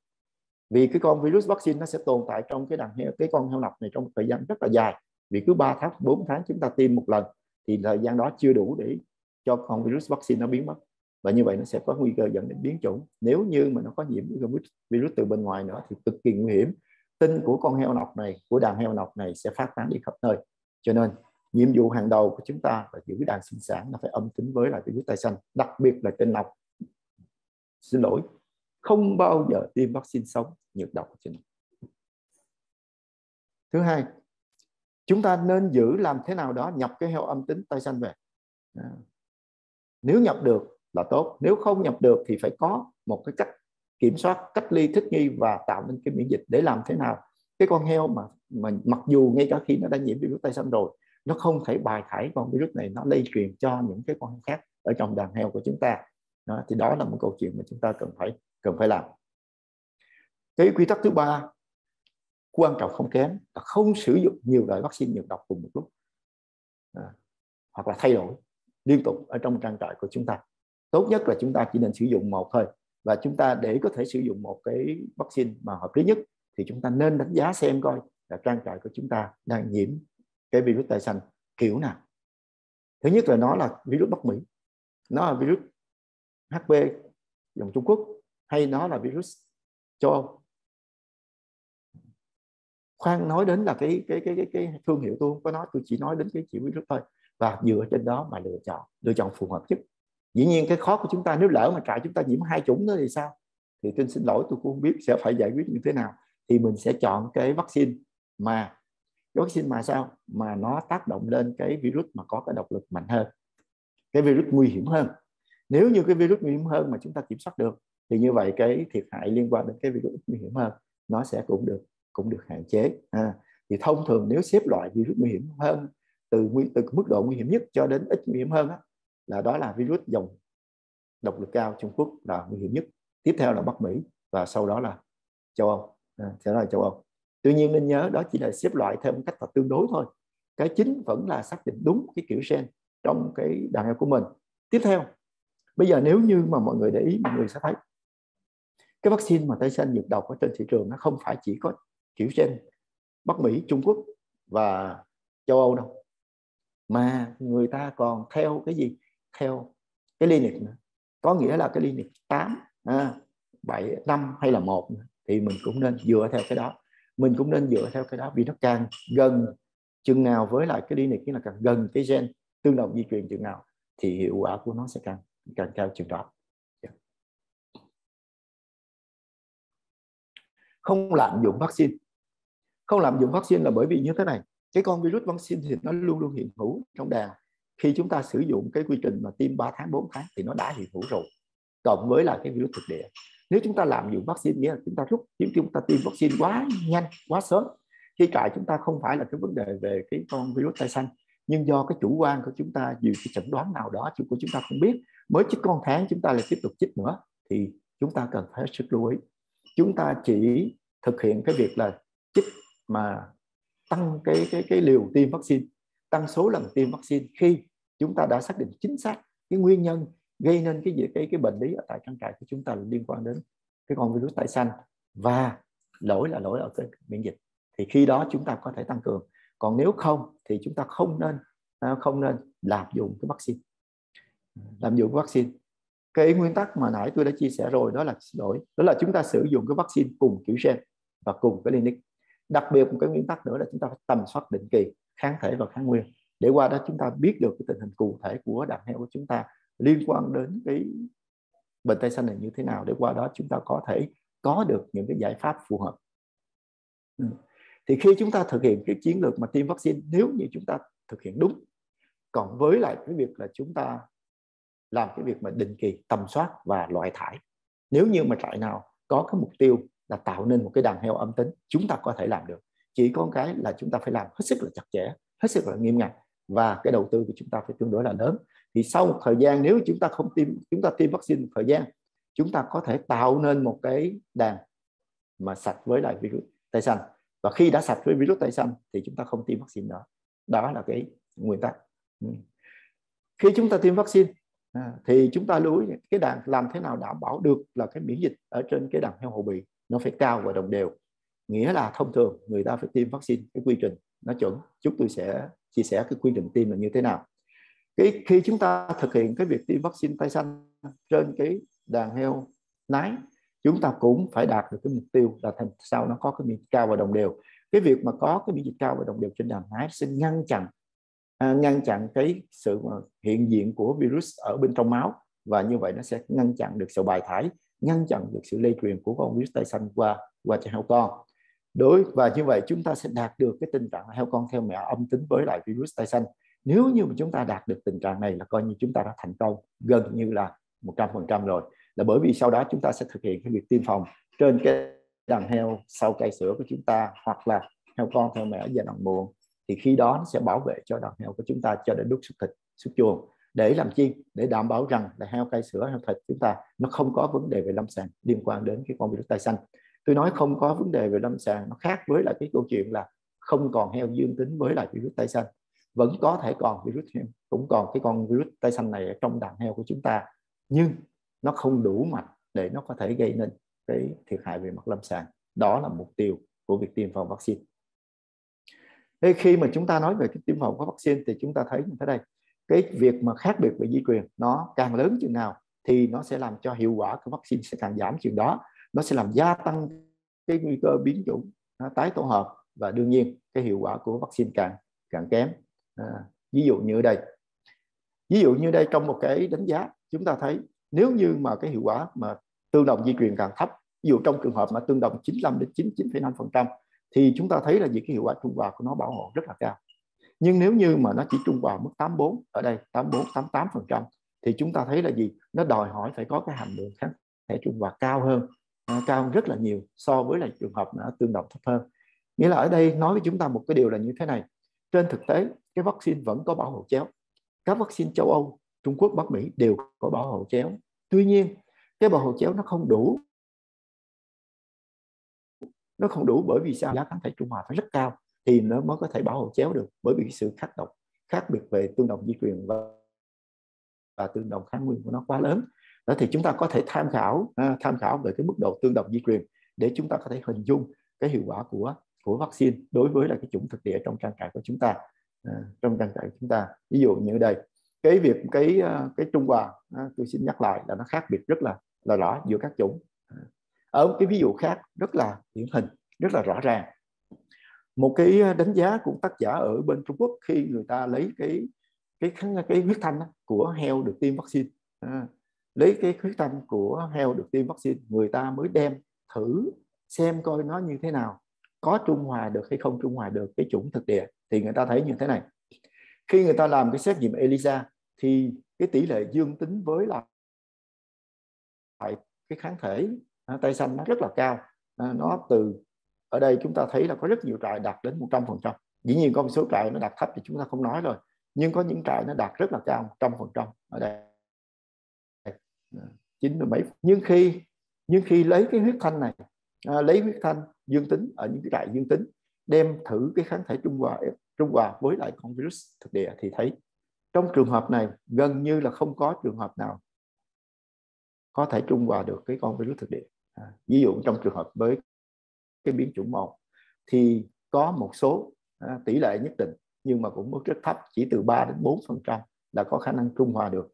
Vì cái con virus vaccine nó sẽ tồn tại trong cái đàn heo, cái con heo nọc này trong một thời gian rất là dài. Vì cứ 3 tháng 4 tháng chúng ta tiêm một lần, thì thời gian đó chưa đủ để cho con virus vaccine nó biến mất. Và như vậy nó sẽ có nguy cơ dẫn đến biến chủng. Nếu như mà nó có nhiễm virus từ bên ngoài nữa thì cực kỳ nguy hiểm. Tinh của con heo nọc này, của đàn heo nọc này sẽ phát tán đi khắp nơi. Cho nên, nhiệm vụ hàng đầu của chúng ta là giữ đàn sinh sản nó phải âm tính với lại virus tai xanh đặc biệt là trên nọc. Xin lỗi không bao giờ tiêm vaccine sống nhược độc trên thứ hai, chúng ta nên giữ làm thế nào đó nhập cái heo âm tính tay xanh về. À, nếu nhập được là tốt, nếu không nhập được thì phải có một cái cách kiểm soát, cách ly thích nghi và tạo nên cái miễn dịch để làm thế nào cái con heo mà mà mặc dù ngay cả khi nó đã nhiễm virus tay xanh rồi, nó không thể bài thải con virus này, nó lây truyền cho những cái con khác ở trong đàn heo của chúng ta đó, thì đó là một câu chuyện mà chúng ta cần phải cần phải làm. Cái quy tắc thứ ba quan trọng không kém là không sử dụng nhiều loại vaccine nhiều độc cùng một lúc. À, hoặc là thay đổi liên tục ở trong trang trại của chúng ta. Tốt nhất là chúng ta chỉ nên sử dụng một thôi và chúng ta để có thể sử dụng một cái vaccine mà hợp lý nhất thì chúng ta nên đánh giá xem coi là trang trại của chúng ta đang nhiễm cái virus tay xanh kiểu nào. Thứ nhất là nó là virus bắc mỹ. Nó là virus hp dòng trung quốc hay nó là virus châu âu? Khoan nói đến là cái cái cái cái, cái thương hiệu tôi không có nói tôi chỉ nói đến cái chỉ virus thôi. Và dựa trên đó mà lựa chọn lựa chọn phù hợp nhất. Dĩ nhiên cái khó của chúng ta nếu lỡ mà trại chúng ta nhiễm hai chủng đó thì sao? Thì tôi xin lỗi tôi cũng không biết sẽ phải giải quyết như thế nào. Thì mình sẽ chọn cái vaccine mà cái vaccine mà sao? Mà nó tác động lên cái virus mà có cái độc lực mạnh hơn cái virus nguy hiểm hơn nếu như cái virus nguy hiểm hơn mà chúng ta kiểm soát được thì như vậy cái thiệt hại liên quan đến cái virus nguy hiểm hơn nó sẽ cũng được cũng được hạn chế. À, thì thông thường nếu xếp loại virus nguy hiểm hơn từ từ mức độ nguy hiểm nhất cho đến ít nguy hiểm hơn á, là đó là virus dòng độc lực cao Trung Quốc là nguy hiểm nhất. Tiếp theo là Bắc Mỹ và sau đó là châu Âu. À, sẽ là châu Âu. Tuy nhiên nên nhớ đó chỉ là xếp loại theo một cách là tương đối thôi. Cái chính vẫn là xác định đúng cái kiểu gen trong cái đàn heo của mình. Tiếp theo bây giờ nếu như mà mọi người để ý mọi người sẽ thấy cái vaccine mà tây xanh nhiệt độc ở trên thị trường nó không phải chỉ có kiểu gen Bắc Mỹ Trung Quốc và châu Âu đâu mà người ta còn theo cái gì? Theo cái lineage nữa. Có nghĩa là cái lineage 8 à, 7 5 hay là một thì mình cũng nên dựa theo cái đó. Mình cũng nên dựa theo cái đó vì nó càng gần chừng nào với lại cái lineage nghĩa là càng gần cái gen tương đồng di truyền chừng nào thì hiệu quả của nó sẽ càng càng cao chừng đó dạ. không lạm dụng vaccine. Không lạm dụng vaccine là bởi vì như thế này, cái con virus vaccine thì nó luôn luôn hiện hữu trong đàn. Khi chúng ta sử dụng cái quy trình mà tiêm 3 tháng 4 tháng thì nó đã hiện hữu rồi, cộng với là cái virus thực địa. Nếu chúng ta làm dụng vaccine, nghĩa là chúng ta rút chúng ta tiêm vaccine quá nhanh, quá sớm, khi trại chúng ta không phải là cái vấn đề về cái con virus tai xanh, nhưng do cái chủ quan của chúng ta nhiều cái chẩn đoán nào đó của chúng ta không biết mới chích con tháng chúng ta lại tiếp tục chích nữa, thì chúng ta cần phải hết sức lưu ý. Chúng ta chỉ thực hiện cái việc là chích mà tăng cái cái cái liều tiêm vaccine, tăng số lần tiêm vaccine khi chúng ta đã xác định chính xác cái nguyên nhân gây nên cái gì, cái cái bệnh lý ở tại trang trại của chúng ta liên quan đến cái con virus tai xanh và lỗi là lỗi ở cái miễn dịch. Thì khi đó chúng ta có thể tăng cường. Còn nếu không thì chúng ta không nên à, không nên lạm dụng cái vaccine làm dụng vaccine. Cái nguyên tắc mà nãy tôi đã chia sẻ rồi đó là đổi, đó là chúng ta sử dụng cái vaccine cùng kiểu gen và cùng cái clinic đặc biệt một cái nguyên tắc nữa là chúng ta phải tầm soát định kỳ kháng thể và kháng nguyên. Để qua đó chúng ta biết được cái tình hình cụ thể của đàn heo của chúng ta liên quan đến cái bệnh tay xanh này như thế nào. Để qua đó chúng ta có thể có được những cái giải pháp phù hợp. Ừ. thì khi chúng ta thực hiện cái chiến lược mà tiêm vaccine, nếu như chúng ta thực hiện đúng, còn với lại cái việc là chúng ta làm cái việc mà định kỳ, tầm soát và loại thải. Nếu như mà trại nào có cái mục tiêu là tạo nên một cái đàn heo âm tính, chúng ta có thể làm được. Chỉ có cái là chúng ta phải làm hết sức là chặt chẽ, hết sức là nghiêm ngặt và cái đầu tư của chúng ta phải tương đối là lớn. Thì sau một thời gian, nếu chúng ta không tiêm, chúng ta tiêm vaccine một thời gian, chúng ta có thể tạo nên một cái đàn mà sạch với lại virus tay xanh. Và khi đã sạch với virus tay xanh thì chúng ta không tiêm vaccine nữa. đó là cái nguyên tắc. Ừ. Khi chúng ta tiêm vaccine à, thì chúng ta lưu ý cái đàn làm thế nào đảm bảo được là cái miễn dịch ở trên cái đàn heo hậu bị nó phải cao và đồng đều. Nghĩa là thông thường người ta phải tiêm vaccine cái quy trình nó chuẩn. Chúng tôi sẽ chia sẻ cái quy trình tiêm là như thế nào. Cái khi chúng ta thực hiện cái việc tiêm vaccine tay xanh trên cái đàn heo nái chúng ta cũng phải đạt được cái mục tiêu là thành sao nó có cái miễn dịch cao và đồng đều. Cái việc mà có cái miễn dịch cao và đồng đều trên đàn nái sẽ ngăn chặn à, ngăn chặn cái sự hiện diện của virus ở bên trong máu. Và như vậy nó sẽ ngăn chặn được sự bài thải ngăn chặn được sự lây truyền của con virus tay xanh qua qua cho heo con. Đối và như vậy chúng ta sẽ đạt được cái tình trạng heo con theo mẹ âm tính với lại virus tay xanh. Nếu như mà chúng ta đạt được tình trạng này là coi như chúng ta đã thành công gần như là 100% rồi. Là bởi vì sau đó chúng ta sẽ thực hiện cái việc tiêm phòng trên cái đàn heo sau cây sữa của chúng ta hoặc là heo con theo mẹ ở giai đoạn muộn thì khi đó nó sẽ bảo vệ cho đàn heo của chúng ta cho đến lúc xuất thịt xuất chuồng. Để làm chi? Để đảm bảo rằng là heo cây sữa, heo thịt chúng ta nó không có vấn đề về lâm sàng liên quan đến cái con virus tai xanh. Tôi nói không có vấn đề về lâm sàng, nó khác với lại cái câu chuyện là không còn heo dương tính với lại virus tai xanh. Vẫn có thể còn virus heo, cũng còn cái con virus tai xanh này ở trong đàn heo của chúng ta. Nhưng nó không đủ mạnh để nó có thể gây nên cái thiệt hại về mặt lâm sàng. Đó là mục tiêu của việc tiêm phòng vaccine. Thế khi mà chúng ta nói về cái tiêm phòng có vaccine thì chúng ta thấy như thế đây. Cái việc mà khác biệt về di truyền nó càng lớn chừng nào thì nó sẽ làm cho hiệu quả của vaccine sẽ càng giảm chừng đó. Nó sẽ làm gia tăng cái nguy cơ biến chủng à, tái tổ hợp và đương nhiên cái hiệu quả của vaccine càng càng kém. À, ví dụ như đây. Ví dụ như đây trong một cái đánh giá chúng ta thấy nếu như mà cái hiệu quả mà tương đồng di truyền càng thấp ví dụ trong trường hợp mà tương đồng 95 đến 99,5 phần trăm thì chúng ta thấy là những cái hiệu quả trung hòa của nó bảo hộ rất là cao. Nhưng nếu như mà nó chỉ trung hòa mức 84 ở đây 84 88 phần trăm, thì chúng ta thấy là gì? Nó đòi hỏi phải có cái hàm lượng kháng thể trung hòa cao hơn à, cao hơn rất là nhiều so với là trường hợp nó tương đồng thấp hơn. Nghĩa là ở đây nói với chúng ta một cái điều là như thế này. Trên thực tế, cái vaccine vẫn có bảo hộ chéo. Các vaccine châu Âu, Trung Quốc, Bắc Mỹ đều có bảo hộ chéo. Tuy nhiên, cái bảo hộ chéo nó không đủ nó không đủ bởi vì sao? Giá kháng thể trung hòa phải rất cao thì nó mới có thể bảo hộ chéo được bởi vì sự khác độc khác biệt về tương đồng di truyền và và tương đồng kháng nguyên của nó quá lớn. Đó thì chúng ta có thể tham khảo à, tham khảo về cái mức độ tương đồng di truyền để chúng ta có thể hình dung cái hiệu quả của của vaccine đối với là cái chủng thực địa trong trang trại của chúng ta à, trong trang trại của chúng ta. Ví dụ như đây cái việc cái à, cái trung hòa à, tôi xin nhắc lại là nó khác biệt rất là là rõ giữa các chủng à, ở cái ví dụ khác rất là điển hình rất là rõ ràng. Một cái đánh giá của tác giả ở bên Trung Quốc khi người ta lấy cái cái cái huyết thanh của heo được tiêm vaccine. À, lấy cái huyết thanh của heo được tiêm vaccine người ta mới đem thử xem coi nó như thế nào có trung hòa được hay không trung hòa được cái chủng thực địa. Thì người ta thấy như thế này. Khi người ta làm cái xét nghiệm ELISA thì cái tỷ lệ dương tính với lại cái kháng thể tay xanh nó rất là cao. Nó từ ở đây chúng ta thấy là có rất nhiều trại đạt đến 100% dĩ nhiên có một số trại nó đạt thấp thì chúng ta không nói rồi. Nhưng có những trại nó đạt rất là cao 100% ở đây. Chín mươi mấy. Nhưng khi nhưng khi lấy cái huyết thanh này à, lấy huyết thanh dương tính ở những cái trại dương tính đem thử cái kháng thể trung hòa trung hòa với lại con virus thực địa thì thấy trong trường hợp này gần như là không có trường hợp nào có thể trung hòa được cái con virus thực địa à, ví dụ trong trường hợp với cái biến chủng một thì có một số à, tỷ lệ nhất định nhưng mà cũng mức rất thấp chỉ từ 3 đến 4 phần trăm là có khả năng trung hòa được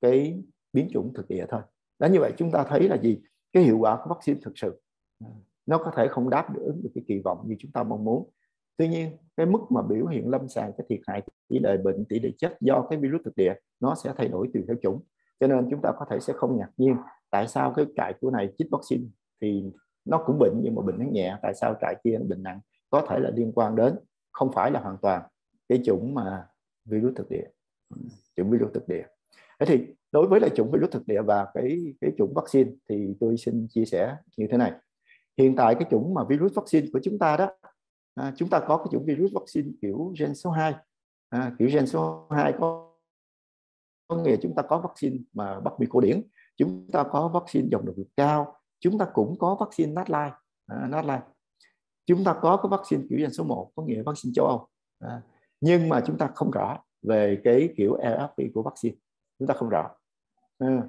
cái biến chủng thực địa thôi. Đó như vậy chúng ta thấy là gì? Cái hiệu quả của vaccine thực sự à, nó có thể không đáp ứng được cái kỳ vọng như chúng ta mong muốn. Tuy nhiên cái mức mà biểu hiện lâm sàng cái thiệt hại tỷ lệ bệnh tỷ lệ chết do cái virus thực địa nó sẽ thay đổi tùy theo chủng. Cho nên chúng ta có thể sẽ không ngạc nhiên tại sao cái trại của này chích vaccine? Thì nó cũng bệnh nhưng mà bệnh nó nhẹ. Tại sao trại kia nó bệnh nặng? Có thể là liên quan đến không phải là hoàn toàn cái chủng mà virus thực địa. Chủng virus thực địa. Thế thì đối với lại chủng virus thực địa và cái cái chủng vaccine thì tôi xin chia sẻ như thế này. Hiện tại cái chủng mà virus vaccine của chúng ta đó à, chúng ta có cái chủng virus vaccine kiểu gen số 2 à, kiểu gen số 2 có có nghĩa chúng ta có vaccine mà bắt bị cổ điển chúng ta có vaccine dòng độc lực cao chúng ta cũng có vaccine NatLine à, NatLine chúng ta có cái vaccine kiểu danh số 1 có nghĩa vaccine châu Âu. À, nhưng mà chúng ta không rõ về cái kiểu RFP của vaccine. Chúng ta không rõ. À,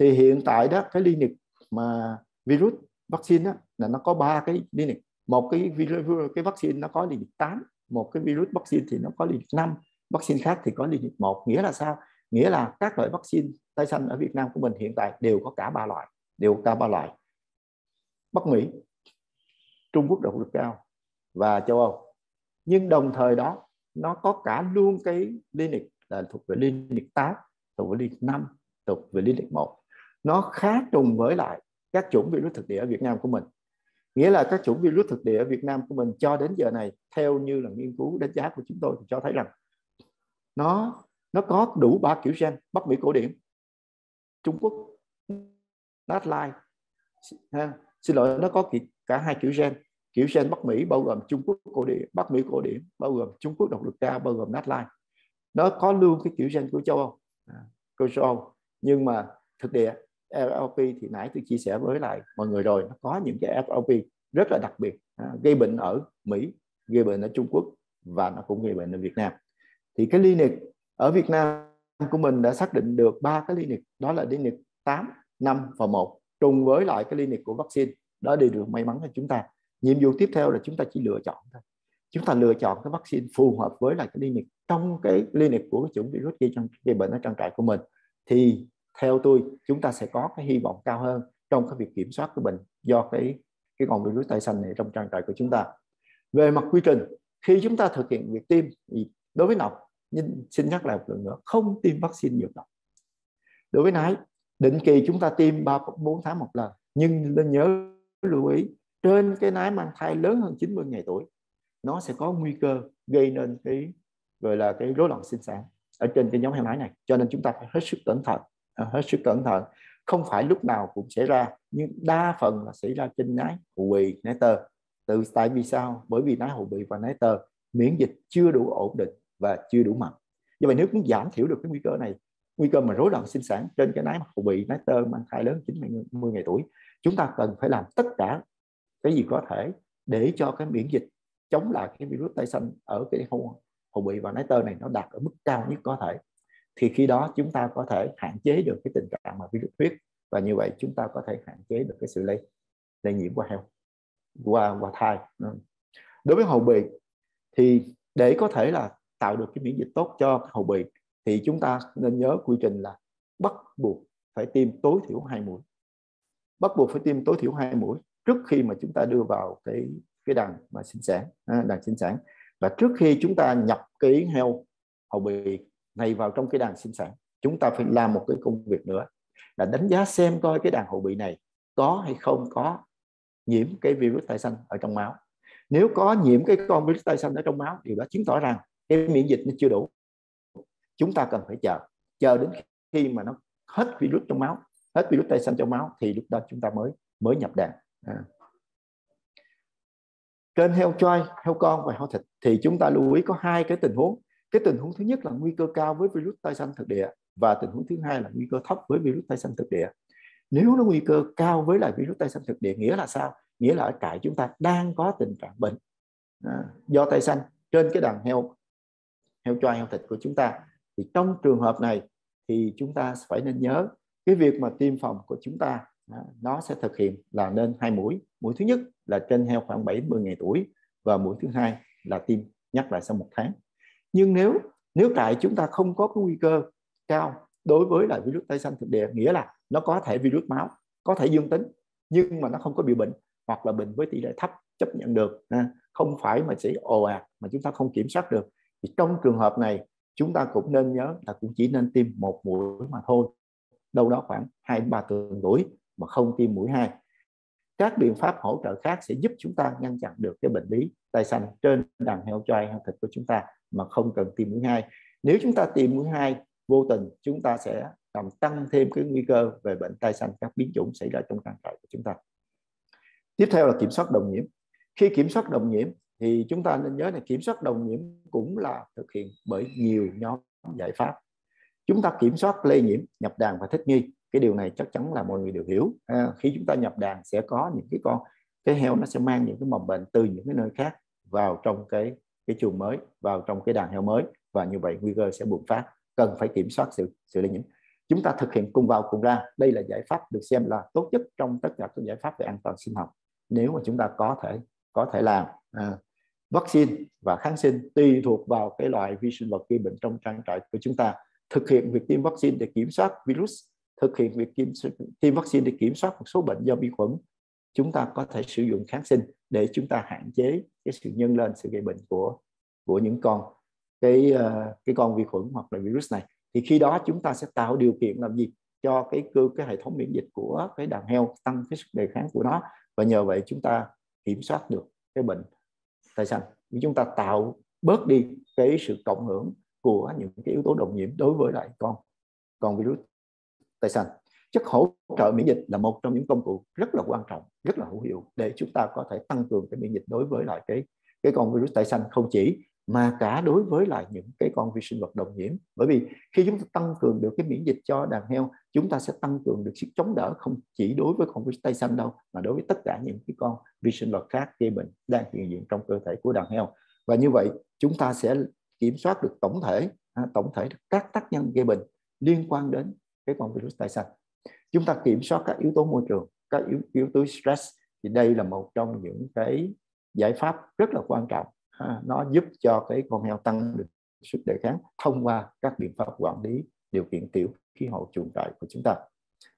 thì hiện tại đó cái liên lịch mà virus vaccine đó, là nó có ba cái liên lịch một cái virus cái vaccine nó có liên lịch 8 một cái virus vaccine thì nó có liên lịch 5 vaccine khác thì có lineage một. Nghĩa là sao? Nghĩa là các loại vaccine tái xanh ở Việt Nam của mình hiện tại đều có cả ba loại, đều có cả ba loại. Bắc Mỹ, Trung Quốc độc lực cao và châu Âu. Nhưng đồng thời đó, nó có cả luôn cái lineage là thuộc về lineage 8 thuộc về lineage 5 thuộc về lineage 1 nó khá trùng với lại các chủng virus thực địa ở Việt Nam của mình. Nghĩa là các chủng virus thực địa ở Việt Nam của mình cho đến giờ này, theo như là nghiên cứu đánh giá của chúng tôi thì cho thấy rằng nó nó có đủ ba kiểu gen, Bắc Mỹ cổ điển Trung Quốc, Natline. Ha. xin lỗi, nó có cả hai kiểu gen. Kiểu gen Bắc Mỹ bao gồm Trung Quốc cổ điển, Bắc Mỹ cổ điển, bao gồm Trung Quốc độc lực cao, bao gồm Natline. Nó có luôn cái kiểu gen của châu Âu à, của châu Âu. Nhưng mà thực địa FLP thì nãy tôi chia sẻ với lại mọi người rồi, nó có những cái FLP rất là đặc biệt à, gây bệnh ở Mỹ, gây bệnh ở Trung Quốc và nó cũng gây bệnh ở Việt Nam. Thì cái lineage ở Việt Nam của mình đã xác định được ba cái lineage đó là lineage 8, 5 và 1 trùng với lại cái lineage của vaccine. Đó đều được may mắn cho chúng ta. Nhiệm vụ tiếp theo là chúng ta chỉ lựa chọn thôi. Chúng ta lựa chọn cái vaccine phù hợp với lại cái lineage trong cái lineage của cái chủng virus gây, gây bệnh ở trang trại của mình. Thì theo tôi chúng ta sẽ có cái hy vọng cao hơn trong cái việc kiểm soát cái bệnh do cái cái con virus tay xanh này trong trang trại của chúng ta. Về mặt quy trình khi chúng ta thực hiện việc tiêm thì đối với nọc nhưng xin nhắc lại một lần nữa, không tiêm vaccine nhiều nọc đối với nái, định kỳ chúng ta tiêm 3 4 tháng một lần, nhưng nên nhớ lưu ý, trên cái nái mang thai lớn hơn 90 ngày tuổi, nó sẽ có nguy cơ gây nên cái, gọi là cái rối loạn sinh sản ở trên cái nhóm heo nái này. Cho nên chúng ta phải hết sức cẩn thận à, hết sức cẩn thận. Không phải lúc nào cũng xảy ra, nhưng đa phần là xảy ra trên nái hậu bì nái tơ. Từ tại vì sao? Bởi vì nái hậu bì và nái tơ, miễn dịch chưa đủ ổn định và chưa đủ mạnh. Như vậy nếu muốn giảm thiểu được cái nguy cơ này nguy cơ mà rối loạn sinh sản trên cái nái hậu bị nái tơ mang thai lớn 90 ngày tuổi chúng ta cần phải làm tất cả cái gì có thể để cho cái miễn dịch chống lại cái virus tay xanh ở cái hậu, hậu bị và nái tơ này nó đạt ở mức cao nhất có thể thì khi đó chúng ta có thể hạn chế được cái tình trạng mà virus huyết và như vậy chúng ta có thể hạn chế được cái sự lây lây nhiễm qua heo qua qua thai. Đối với hậu bị thì để có thể là tạo được cái miễn dịch tốt cho hậu bì, thì chúng ta nên nhớ quy trình là bắt buộc phải tiêm tối thiểu hai mũi. Bắt buộc phải tiêm tối thiểu hai mũi trước khi mà chúng ta đưa vào cái cái đàn mà sinh sản à, đàn sinh sản. Và trước khi chúng ta nhập cái heo hậu bì này vào trong cái đàn sinh sản, chúng ta phải làm một cái công việc nữa, là đánh giá xem coi cái đàn hậu bị này có hay không có nhiễm cái virus tay xanh ở trong máu. Nếu có nhiễm cái con virus tay xanh ở trong máu điều đó chứng tỏ rằng cái miễn dịch nó chưa đủ. Chúng ta cần phải chờ. Chờ đến khi mà nó hết virus trong máu hết virus tay xanh trong máu thì lúc đó chúng ta mới mới nhập đàn. À. trên heo choi heo con và heo thịt. Thì chúng ta lưu ý có hai cái tình huống. Cái tình huống thứ nhất là nguy cơ cao với virus tay xanh thực địa và tình huống thứ hai là nguy cơ thấp với virus tay xanh thực địa. Nếu nó nguy cơ cao với lại virus tay xanh thực địa nghĩa là sao? Nghĩa là ở trại chúng ta đang có tình trạng bệnh à, do tay xanh trên cái đàn heo heo choai heo thịt của chúng ta. Thì trong trường hợp này thì chúng ta phải nên nhớ cái việc mà tiêm phòng của chúng ta à, nó sẽ thực hiện là nên hai mũi. Mũi thứ nhất là trên heo khoảng 70 ngày tuổi và mũi thứ hai là tiêm nhắc lại sau một tháng. Nhưng nếu nếu tại chúng ta không có cái nguy cơ cao đối với lại virus tay xanh thực địa, nghĩa là nó có thể virus máu, có thể dương tính, nhưng mà nó không có bị bệnh hoặc là bệnh với tỷ lệ thấp chấp nhận được à, không phải mà chỉ ồ ạt mà chúng ta không kiểm soát được thì trong trường hợp này, chúng ta cũng nên nhớ là cũng chỉ nên tiêm một mũi mà thôi. Đâu đó khoảng hai ba tuần tuổi mà không tiêm mũi hai. Các biện pháp hỗ trợ khác sẽ giúp chúng ta ngăn chặn được cái bệnh lý tai xanh trên đàn heo trai, heo thịt của chúng ta mà không cần tiêm mũi hai. Nếu chúng ta tiêm mũi hai vô tình, chúng ta sẽ làm tăng thêm cái nguy cơ về bệnh tai xanh, các biến chủng xảy ra trong trang trại của chúng ta. Tiếp theo là kiểm soát đồng nhiễm. Khi kiểm soát đồng nhiễm thì chúng ta nên nhớ là kiểm soát đồng nhiễm cũng là thực hiện bởi nhiều nhóm giải pháp. Chúng ta kiểm soát lây nhiễm nhập đàn và thích nghi. Cái điều này chắc chắn là mọi người đều hiểu. À, khi chúng ta nhập đàn sẽ có những cái con cái heo nó sẽ mang những cái mầm bệnh từ những cái nơi khác vào trong cái cái chuồng mới vào trong cái đàn heo mới và như vậy nguy cơ sẽ bùng phát. Cần phải kiểm soát sự sự lây nhiễm. Chúng ta thực hiện cùng vào cùng ra. Đây là giải pháp được xem là tốt nhất trong tất cả các giải pháp về an toàn sinh học. Nếu mà chúng ta có thể có thể làm à, vaccine và kháng sinh tùy thuộc vào cái loại vi sinh vật gây bệnh trong trang trại của chúng ta. Thực hiện việc tiêm vaccine để kiểm soát virus thực hiện việc tiêm, tiêm vaccine để kiểm soát một số bệnh do vi khuẩn chúng ta có thể sử dụng kháng sinh để chúng ta hạn chế cái sự nhân lên sự gây bệnh của của những con cái ờ, cái con vi khuẩn hoặc là virus này. Thì khi đó chúng ta sẽ tạo điều kiện làm gì? Cho cái cơ cái hệ thống miễn dịch của cái đàn heo tăng cái sức đề kháng của nó và nhờ vậy chúng ta kiểm soát được cái bệnh tay vì chúng ta tạo bớt đi cái sự cộng hưởng của những cái yếu tố đồng nhiễm đối với lại con con virus. Tài sản chất hỗ trợ miễn dịch là một trong những công cụ rất là quan trọng, rất là hữu hiệu để chúng ta có thể tăng cường cái miễn dịch đối với lại cái cái con virus. Tay xanh không chỉ mà cả đối với lại những cái con vi sinh vật đồng nhiễm. Bởi vì khi chúng ta tăng cường được cái miễn dịch cho đàn heo chúng ta sẽ tăng cường được sức chống đỡ không chỉ đối với con virus tay xanh đâu mà đối với tất cả những cái con vi sinh vật khác gây bệnh đang hiện diện trong cơ thể của đàn heo. Và như vậy chúng ta sẽ kiểm soát được tổng thể à, tổng thể các tác nhân gây bệnh liên quan đến cái con virus tay xanh. Chúng ta kiểm soát các yếu tố môi trường các yếu, yếu tố stress thì đây là một trong những cái giải pháp rất là quan trọng À, nó giúp cho cái con heo tăng được sức đề kháng thông qua các biện pháp quản lý điều kiện tiểu khí hậu chuồng trại của chúng ta.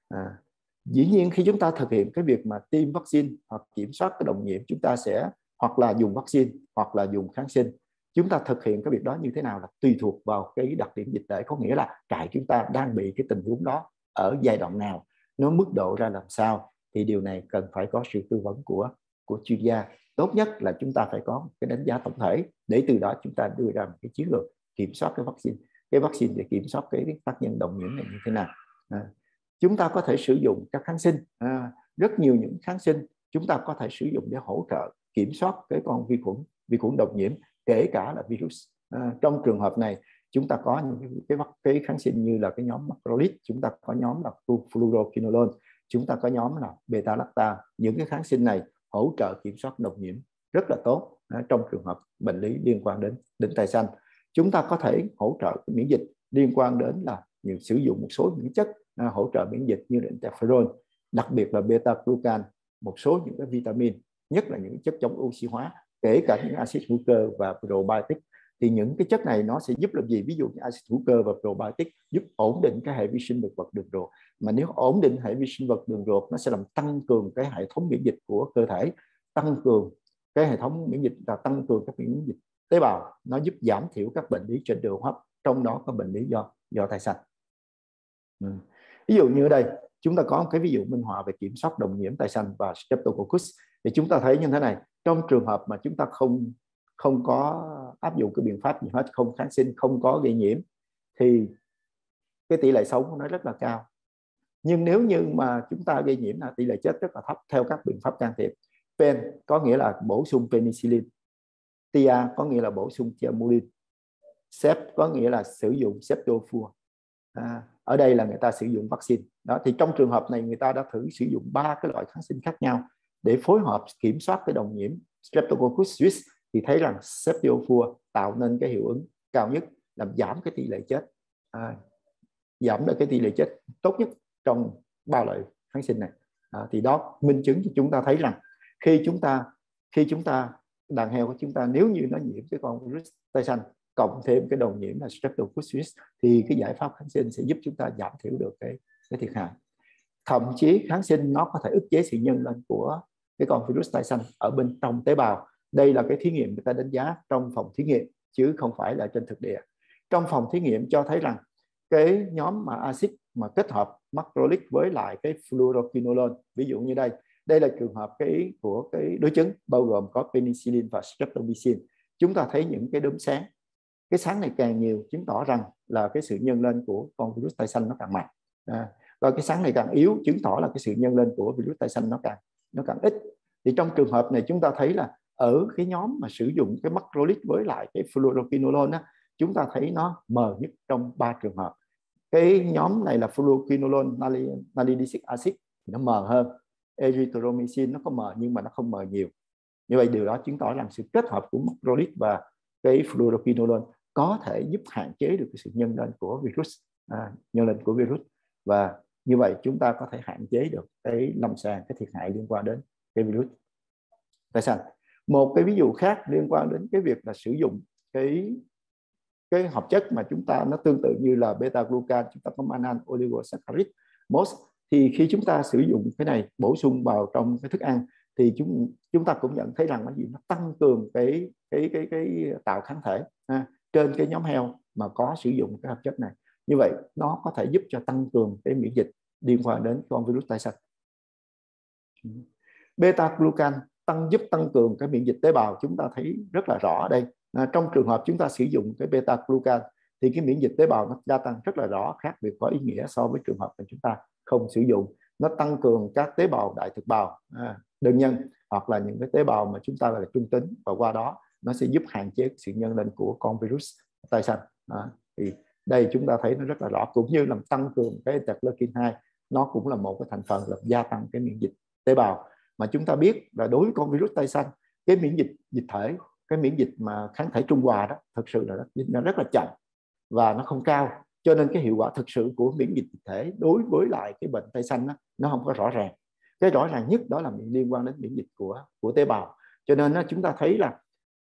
À, dĩ nhiên khi chúng ta thực hiện cái việc mà tiêm vaccine hoặc kiểm soát cái đồng nhiễm chúng ta sẽ hoặc là dùng vaccine hoặc là dùng kháng sinh. Chúng ta thực hiện cái việc đó như thế nào là tùy thuộc vào cái đặc điểm dịch tễ có nghĩa là trại chúng ta đang bị cái tình huống đó ở giai đoạn nào nó mức độ ra làm sao thì điều này cần phải có sự tư vấn của của chuyên gia tốt nhất là chúng ta phải có cái đánh giá tổng thể để từ đó chúng ta đưa ra một cái chiến lược kiểm soát cái vaccine. Cái vaccine để kiểm soát cái tác nhân đồng nhiễm này như thế nào. À, chúng ta có thể sử dụng các kháng sinh. À, rất nhiều những kháng sinh chúng ta có thể sử dụng để hỗ trợ kiểm soát cái con vi khuẩn vi khuẩn độc nhiễm kể cả là virus. À, trong trường hợp này chúng ta có những cái, cái, cái kháng sinh như là cái nhóm macrolide chúng ta có nhóm là fluoroquinolone chúng ta có nhóm là beta lactam. Những cái kháng sinh này hỗ trợ kiểm soát độc nhiễm rất là tốt à, trong trường hợp bệnh lý liên quan đến đến tay xanh. Chúng ta có thể hỗ trợ miễn dịch, liên quan đến là nhiều, sử dụng một số những chất à, hỗ trợ miễn dịch như là interferon đặc biệt là beta glucan một số những cái vitamin, nhất là những chất chống oxy hóa, kể cả những axit hữu cơ và probiotic thì những cái chất này nó sẽ giúp làm gì? Ví dụ như axit hữu cơ và probiotic giúp ổn định cái hệ vi sinh thực vật đường ruột. Mà nếu ổn định hệ vi sinh vật đường ruột, nó sẽ làm tăng cường cái hệ thống miễn dịch của cơ thể, tăng cường cái hệ thống miễn dịch và tăng cường các miễn dịch tế bào. Nó giúp giảm thiểu các bệnh lý trên đường hô hấp, trong đó có bệnh lý do do thai xanh ừ. ví dụ như ở đây, chúng ta có một cái ví dụ minh họa về kiểm soát đồng nhiễm tai xanh và streptococcus. Thì chúng ta thấy như thế này, trong trường hợp mà chúng ta không không có áp dụng cái biện pháp gì hết không kháng sinh không có gây nhiễm thì cái tỷ lệ sống của nó rất là cao. Nhưng nếu như mà chúng ta gây nhiễm là tỷ lệ chết rất là thấp theo các biện pháp can thiệp. Pen có nghĩa là bổ sung penicillin tia có nghĩa là bổ sung tiamulin sep có nghĩa là sử dụng septofur. À, ở đây là người ta sử dụng vaccine. Đó thì trong trường hợp này người ta đã thử sử dụng ba cái loại kháng sinh khác nhau để phối hợp kiểm soát cái đồng nhiễm streptococcus suis thì thấy rằng septofur tạo nên cái hiệu ứng cao nhất làm giảm cái tỷ lệ chết. À, giảm được cái tỷ lệ chết tốt nhất trong ba loại kháng sinh này. À, thì đó minh chứng cho chúng ta thấy rằng khi chúng ta khi chúng ta đàn heo của chúng ta nếu như nó nhiễm cái con virus tay xanh cộng thêm cái đồng nhiễm là streptococcus thì cái giải pháp kháng sinh sẽ giúp chúng ta giảm thiểu được cái cái thiệt hại. Thậm chí kháng sinh nó có thể ức chế sự nhân lên của cái con virus tay xanh ở bên trong tế bào đây là cái thí nghiệm người ta đánh giá trong phòng thí nghiệm chứ không phải là trên thực địa. Trong phòng thí nghiệm cho thấy rằng cái nhóm mà axit mà kết hợp macrolic với lại cái fluoroquinolone ví dụ như đây đây là trường hợp cái của cái đối chứng bao gồm có penicillin và streptomycin. Chúng ta thấy những cái đốm sáng. Cái sáng này càng nhiều chứng tỏ rằng là cái sự nhân lên của con virus tay xanh nó càng mạnh. À, và cái sáng này càng yếu chứng tỏ là cái sự nhân lên của virus tay xanh nó càng nó càng ít. Thì trong trường hợp này chúng ta thấy là ở cái nhóm mà sử dụng cái macrolide với lại cái fluoroquinolone á, chúng ta thấy nó mờ nhất trong ba trường hợp. Cái nhóm này là fluoroquinolone nalidixic acid thì nó mờ hơn. Erythromycin nó có mờ nhưng mà nó không mờ nhiều. Như vậy điều đó chứng tỏ rằng sự kết hợp của macrolide và cái fluoroquinolone có thể giúp hạn chế được cái sự nhân lên của virus à, nhân lên của virus. Và như vậy chúng ta có thể hạn chế được cái lâm sàng cái thiệt hại liên quan đến cái virus. Tại sao? Một cái ví dụ khác liên quan đến cái việc là sử dụng cái cái hợp chất mà chúng ta nó tương tự như là beta glucan chúng ta có mannan oligosaccharide mos. Thì khi chúng ta sử dụng cái này bổ sung vào trong cái thức ăn thì chúng chúng ta cũng nhận thấy rằng nó gì? Nó tăng cường cái cái cái cái tạo kháng thể ha, trên cái nhóm heo mà có sử dụng cái hợp chất này. Như vậy nó có thể giúp cho tăng cường cái miễn dịch liên quan đến con virus tai xanh. Beta glucan tăng giúp tăng cường cái miễn dịch tế bào chúng ta thấy rất là rõ ở đây. À, trong trường hợp chúng ta sử dụng cái beta glucan thì cái miễn dịch tế bào nó gia tăng rất là rõ khác biệt có ý nghĩa so với trường hợp mà chúng ta không sử dụng. Nó tăng cường các tế bào đại thực bào à, đơn nhân hoặc là những cái tế bào mà chúng ta gọi là trung tính và qua đó nó sẽ giúp hạn chế sự nhân lên của con virus tai xanh. À, thì đây chúng ta thấy nó rất là rõ cũng như làm tăng cường cái interleukin 2 nó cũng là một cái thành phần làm gia tăng cái miễn dịch tế bào mà chúng ta biết là đối với con virus tay xanh cái miễn dịch dịch thể cái miễn dịch mà kháng thể trung hòa đó thực sự là nó rất là chậm và nó không cao. Cho nên cái hiệu quả thực sự của miễn dịch dịch thể đối với lại cái bệnh tay xanh đó, nó không có rõ ràng. Cái rõ ràng nhất đó là liên quan đến miễn dịch của của tế bào. Cho nên đó, chúng ta thấy là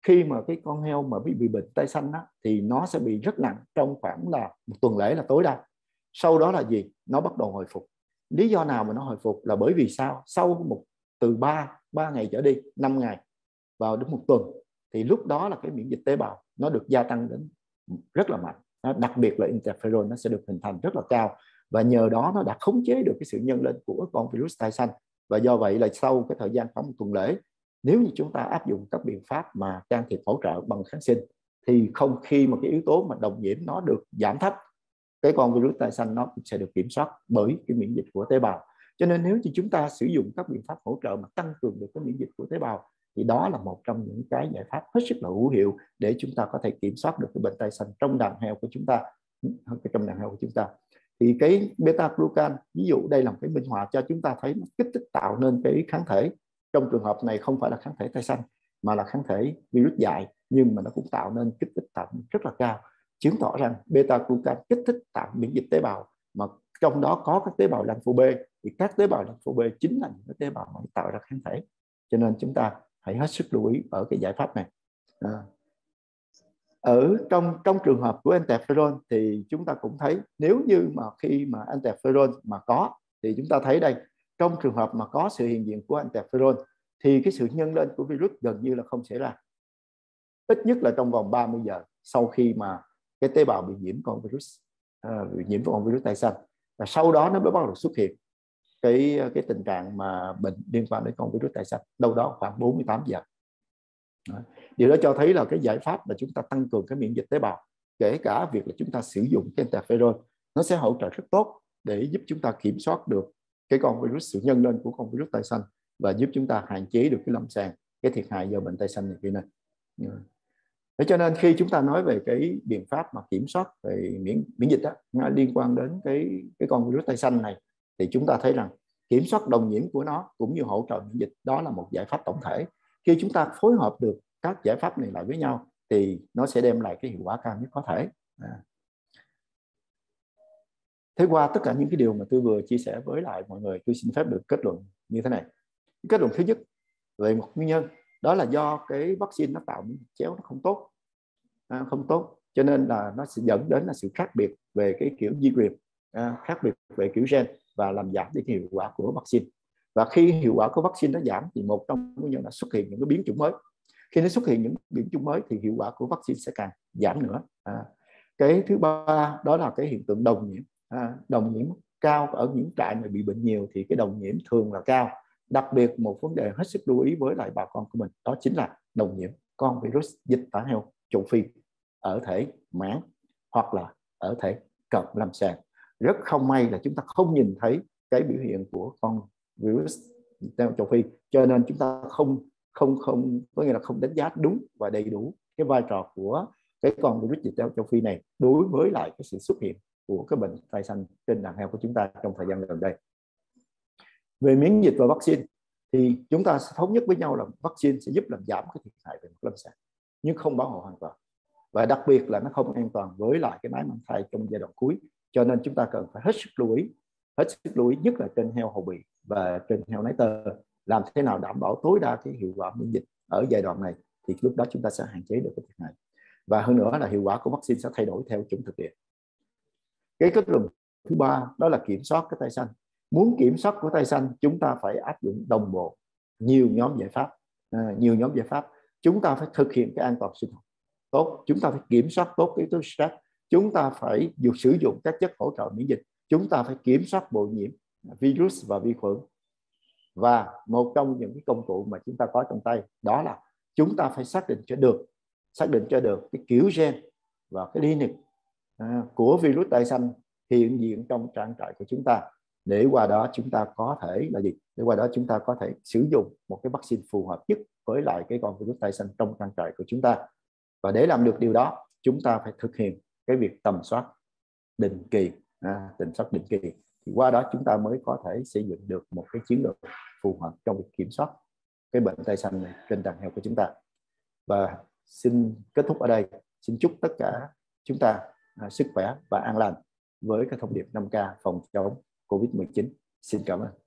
khi mà cái con heo mà bị bị bệnh tay xanh đó, thì nó sẽ bị rất nặng trong khoảng là một tuần lễ là tối đa. Sau đó là gì? Nó bắt đầu hồi phục. Lý do nào mà nó hồi phục là bởi vì sao? Sau một từ 3 3 ngày trở đi 5 ngày vào đến một tuần thì lúc đó là cái miễn dịch tế bào nó được gia tăng đến rất là mạnh. Nó, đặc biệt là interferon nó sẽ được hình thành rất là cao và nhờ đó nó đã khống chế được cái sự nhân lên của con virus tai xanh. Và do vậy là sau cái thời gian khoảng một tuần lễ nếu như chúng ta áp dụng các biện pháp mà can thiệp hỗ trợ bằng kháng sinh thì không khi mà cái yếu tố mà đồng nhiễm nó được giảm thấp cái con virus tai xanh nó cũng sẽ được kiểm soát bởi cái miễn dịch của tế bào cho nên nếu như chúng ta sử dụng các biện pháp hỗ trợ mà tăng cường được cái miễn dịch của tế bào, thì đó là một trong những cái giải pháp hết sức là hữu hiệu để chúng ta có thể kiểm soát được cái bệnh tay xanh trong đàn heo của chúng ta ừ, trong đàn heo của chúng ta. Thì cái beta glucan ví dụ đây là một cái minh họa cho chúng ta thấy nó kích thích tạo nên cái kháng thể. Trong trường hợp này không phải là kháng thể tay xanh, mà là kháng thể virus dại, nhưng mà nó cũng tạo nên kích thích tạo rất là cao. Chứng tỏ rằng beta glucan kích thích tạo miễn dịch tế bào, mà trong đó có các tế bào lympho B thì các tế bào lympho B chính là những tế bào mà tạo ra kháng thể. Cho nên chúng ta hãy hết sức lưu ý ở cái giải pháp này. À. ở trong trong trường hợp của interferon thì chúng ta cũng thấy nếu như mà khi mà interferon mà có thì chúng ta thấy đây trong trường hợp mà có sự hiện diện của interferon thì cái sự nhân lên của virus gần như là không xảy ra. Ít nhất là trong vòng 30 giờ sau khi mà cái tế bào bị nhiễm con virus à, bị nhiễm con virus tay xanh và sau đó nó mới bắt đầu xuất hiện cái ờ, cái tình trạng mà bệnh liên quan đến con virus tai xanh đâu đó khoảng 48 giờ. Điều đó cho thấy là cái giải pháp là chúng ta tăng cường cái miễn dịch tế bào kể cả việc là chúng ta sử dụng cái interferon nó sẽ hỗ trợ rất tốt để giúp chúng ta kiểm soát được cái con virus sự nhân lên của con virus tay xanh và giúp chúng ta hạn chế được cái lâm sàng cái thiệt hại do bệnh tay xanh này kia này dạ. Thế cho nên khi chúng ta nói về cái biện pháp mà kiểm soát về miễn miễn dịch đó, nó liên quan đến cái cái con virus tay xanh này thì chúng ta thấy rằng kiểm soát đồng nhiễm của nó cũng như hỗ trợ miễn dịch đó là một giải pháp tổng thể. Khi chúng ta phối hợp được các giải pháp này lại với nhau thì nó sẽ đem lại cái hiệu quả cao nhất có thể. À. Thế qua tất cả những cái điều mà tôi vừa chia sẻ với lại mọi người, tôi xin phép được kết luận như thế này. Kết luận thứ nhất về một nguyên nhân đó là do cái vaccine nó tạo những chéo nó không tốt à, không tốt cho nên là nó sẽ dẫn đến là sự khác biệt về cái kiểu di truyền à, khác biệt về kiểu gen và làm giảm đi hiệu quả của vaccine. Và khi hiệu quả của vaccine nó giảm thì một trong nguyên nhân là xuất hiện những cái biến chủng mới. Khi nó xuất hiện những biến chủng mới thì hiệu quả của vaccine sẽ càng giảm nữa. À, cái thứ ba đó là cái hiện tượng đồng nhiễm. À, đồng nhiễm cao ở những trại mà bị bệnh nhiều thì cái đồng nhiễm thường là cao. Đặc biệt một vấn đề hết sức lưu ý với lại bà con của mình đó chính là đồng nhiễm con virus dịch tả heo châu phi ở thể mãn hoặc là ở thể cận lâm sàng rất không may là chúng ta không nhìn thấy cái biểu hiện của con virus châu phi. Cho nên chúng ta không không không, có nghĩa là không đánh giá đúng và đầy đủ cái vai trò của cái con virus dịch châu phi này đối với lại cái sự xuất hiện của cái bệnh tai xanh trên đàn heo của chúng ta trong thời gian gần đây. Về miễn dịch và vaccine, thì chúng ta sẽ thống nhất với nhau là vaccine sẽ giúp làm giảm cái thiệt hại về mặt lâm sàng, nhưng không bảo hộ hoàn toàn. Và đặc biệt là nó không an toàn với lại cái máy mang thai trong giai đoạn cuối cho nên chúng ta cần phải hết sức lưu ý hết sức lưu ý nhất là trên heo hậu bị và trên heo nái tơ. Làm thế nào đảm bảo tối đa cái hiệu quả miễn dịch ở giai đoạn này thì lúc đó chúng ta sẽ hạn chế được cái việc này. Và hơn nữa là hiệu quả của vaccine sẽ thay đổi theo chủng thực địa. Cái kết luận thứ ba đó là kiểm soát cái tay xanh. Muốn kiểm soát của tay xanh chúng ta phải áp dụng đồng bộ nhiều nhóm giải pháp. À, nhiều nhóm giải pháp. Chúng ta phải thực hiện cái an toàn sinh học tốt. Chúng ta phải kiểm soát tốt cái yếu tố stress chúng ta phải dùng sử dụng các chất hỗ trợ miễn dịch chúng ta phải kiểm soát bội nhiễm virus và vi khuẩn. Và một trong những cái công cụ mà chúng ta có trong tay đó là chúng ta phải xác định cho được xác định cho được cái kiểu gen và cái lineage à, của virus tay xanh hiện diện trong trang trại của chúng ta. Để qua đó chúng ta có thể là gì? Để qua đó chúng ta có thể sử dụng một cái vaccine phù hợp nhất với lại cái con virus tay xanh trong trang trại của chúng ta. Và để làm được điều đó chúng ta phải thực hiện cái việc tầm soát định kỳ à, tầm soát định kỳ thì qua đó chúng ta mới có thể xây dựng được một cái chiến lược phù hợp trong việc kiểm soát cái bệnh tay xanh này trên đàn heo của chúng ta. Và xin kết thúc ở đây. Xin chúc tất cả chúng ta à, sức khỏe và an lành với cái thông điệp 5K phòng chống Covid-19 xin cảm ơn.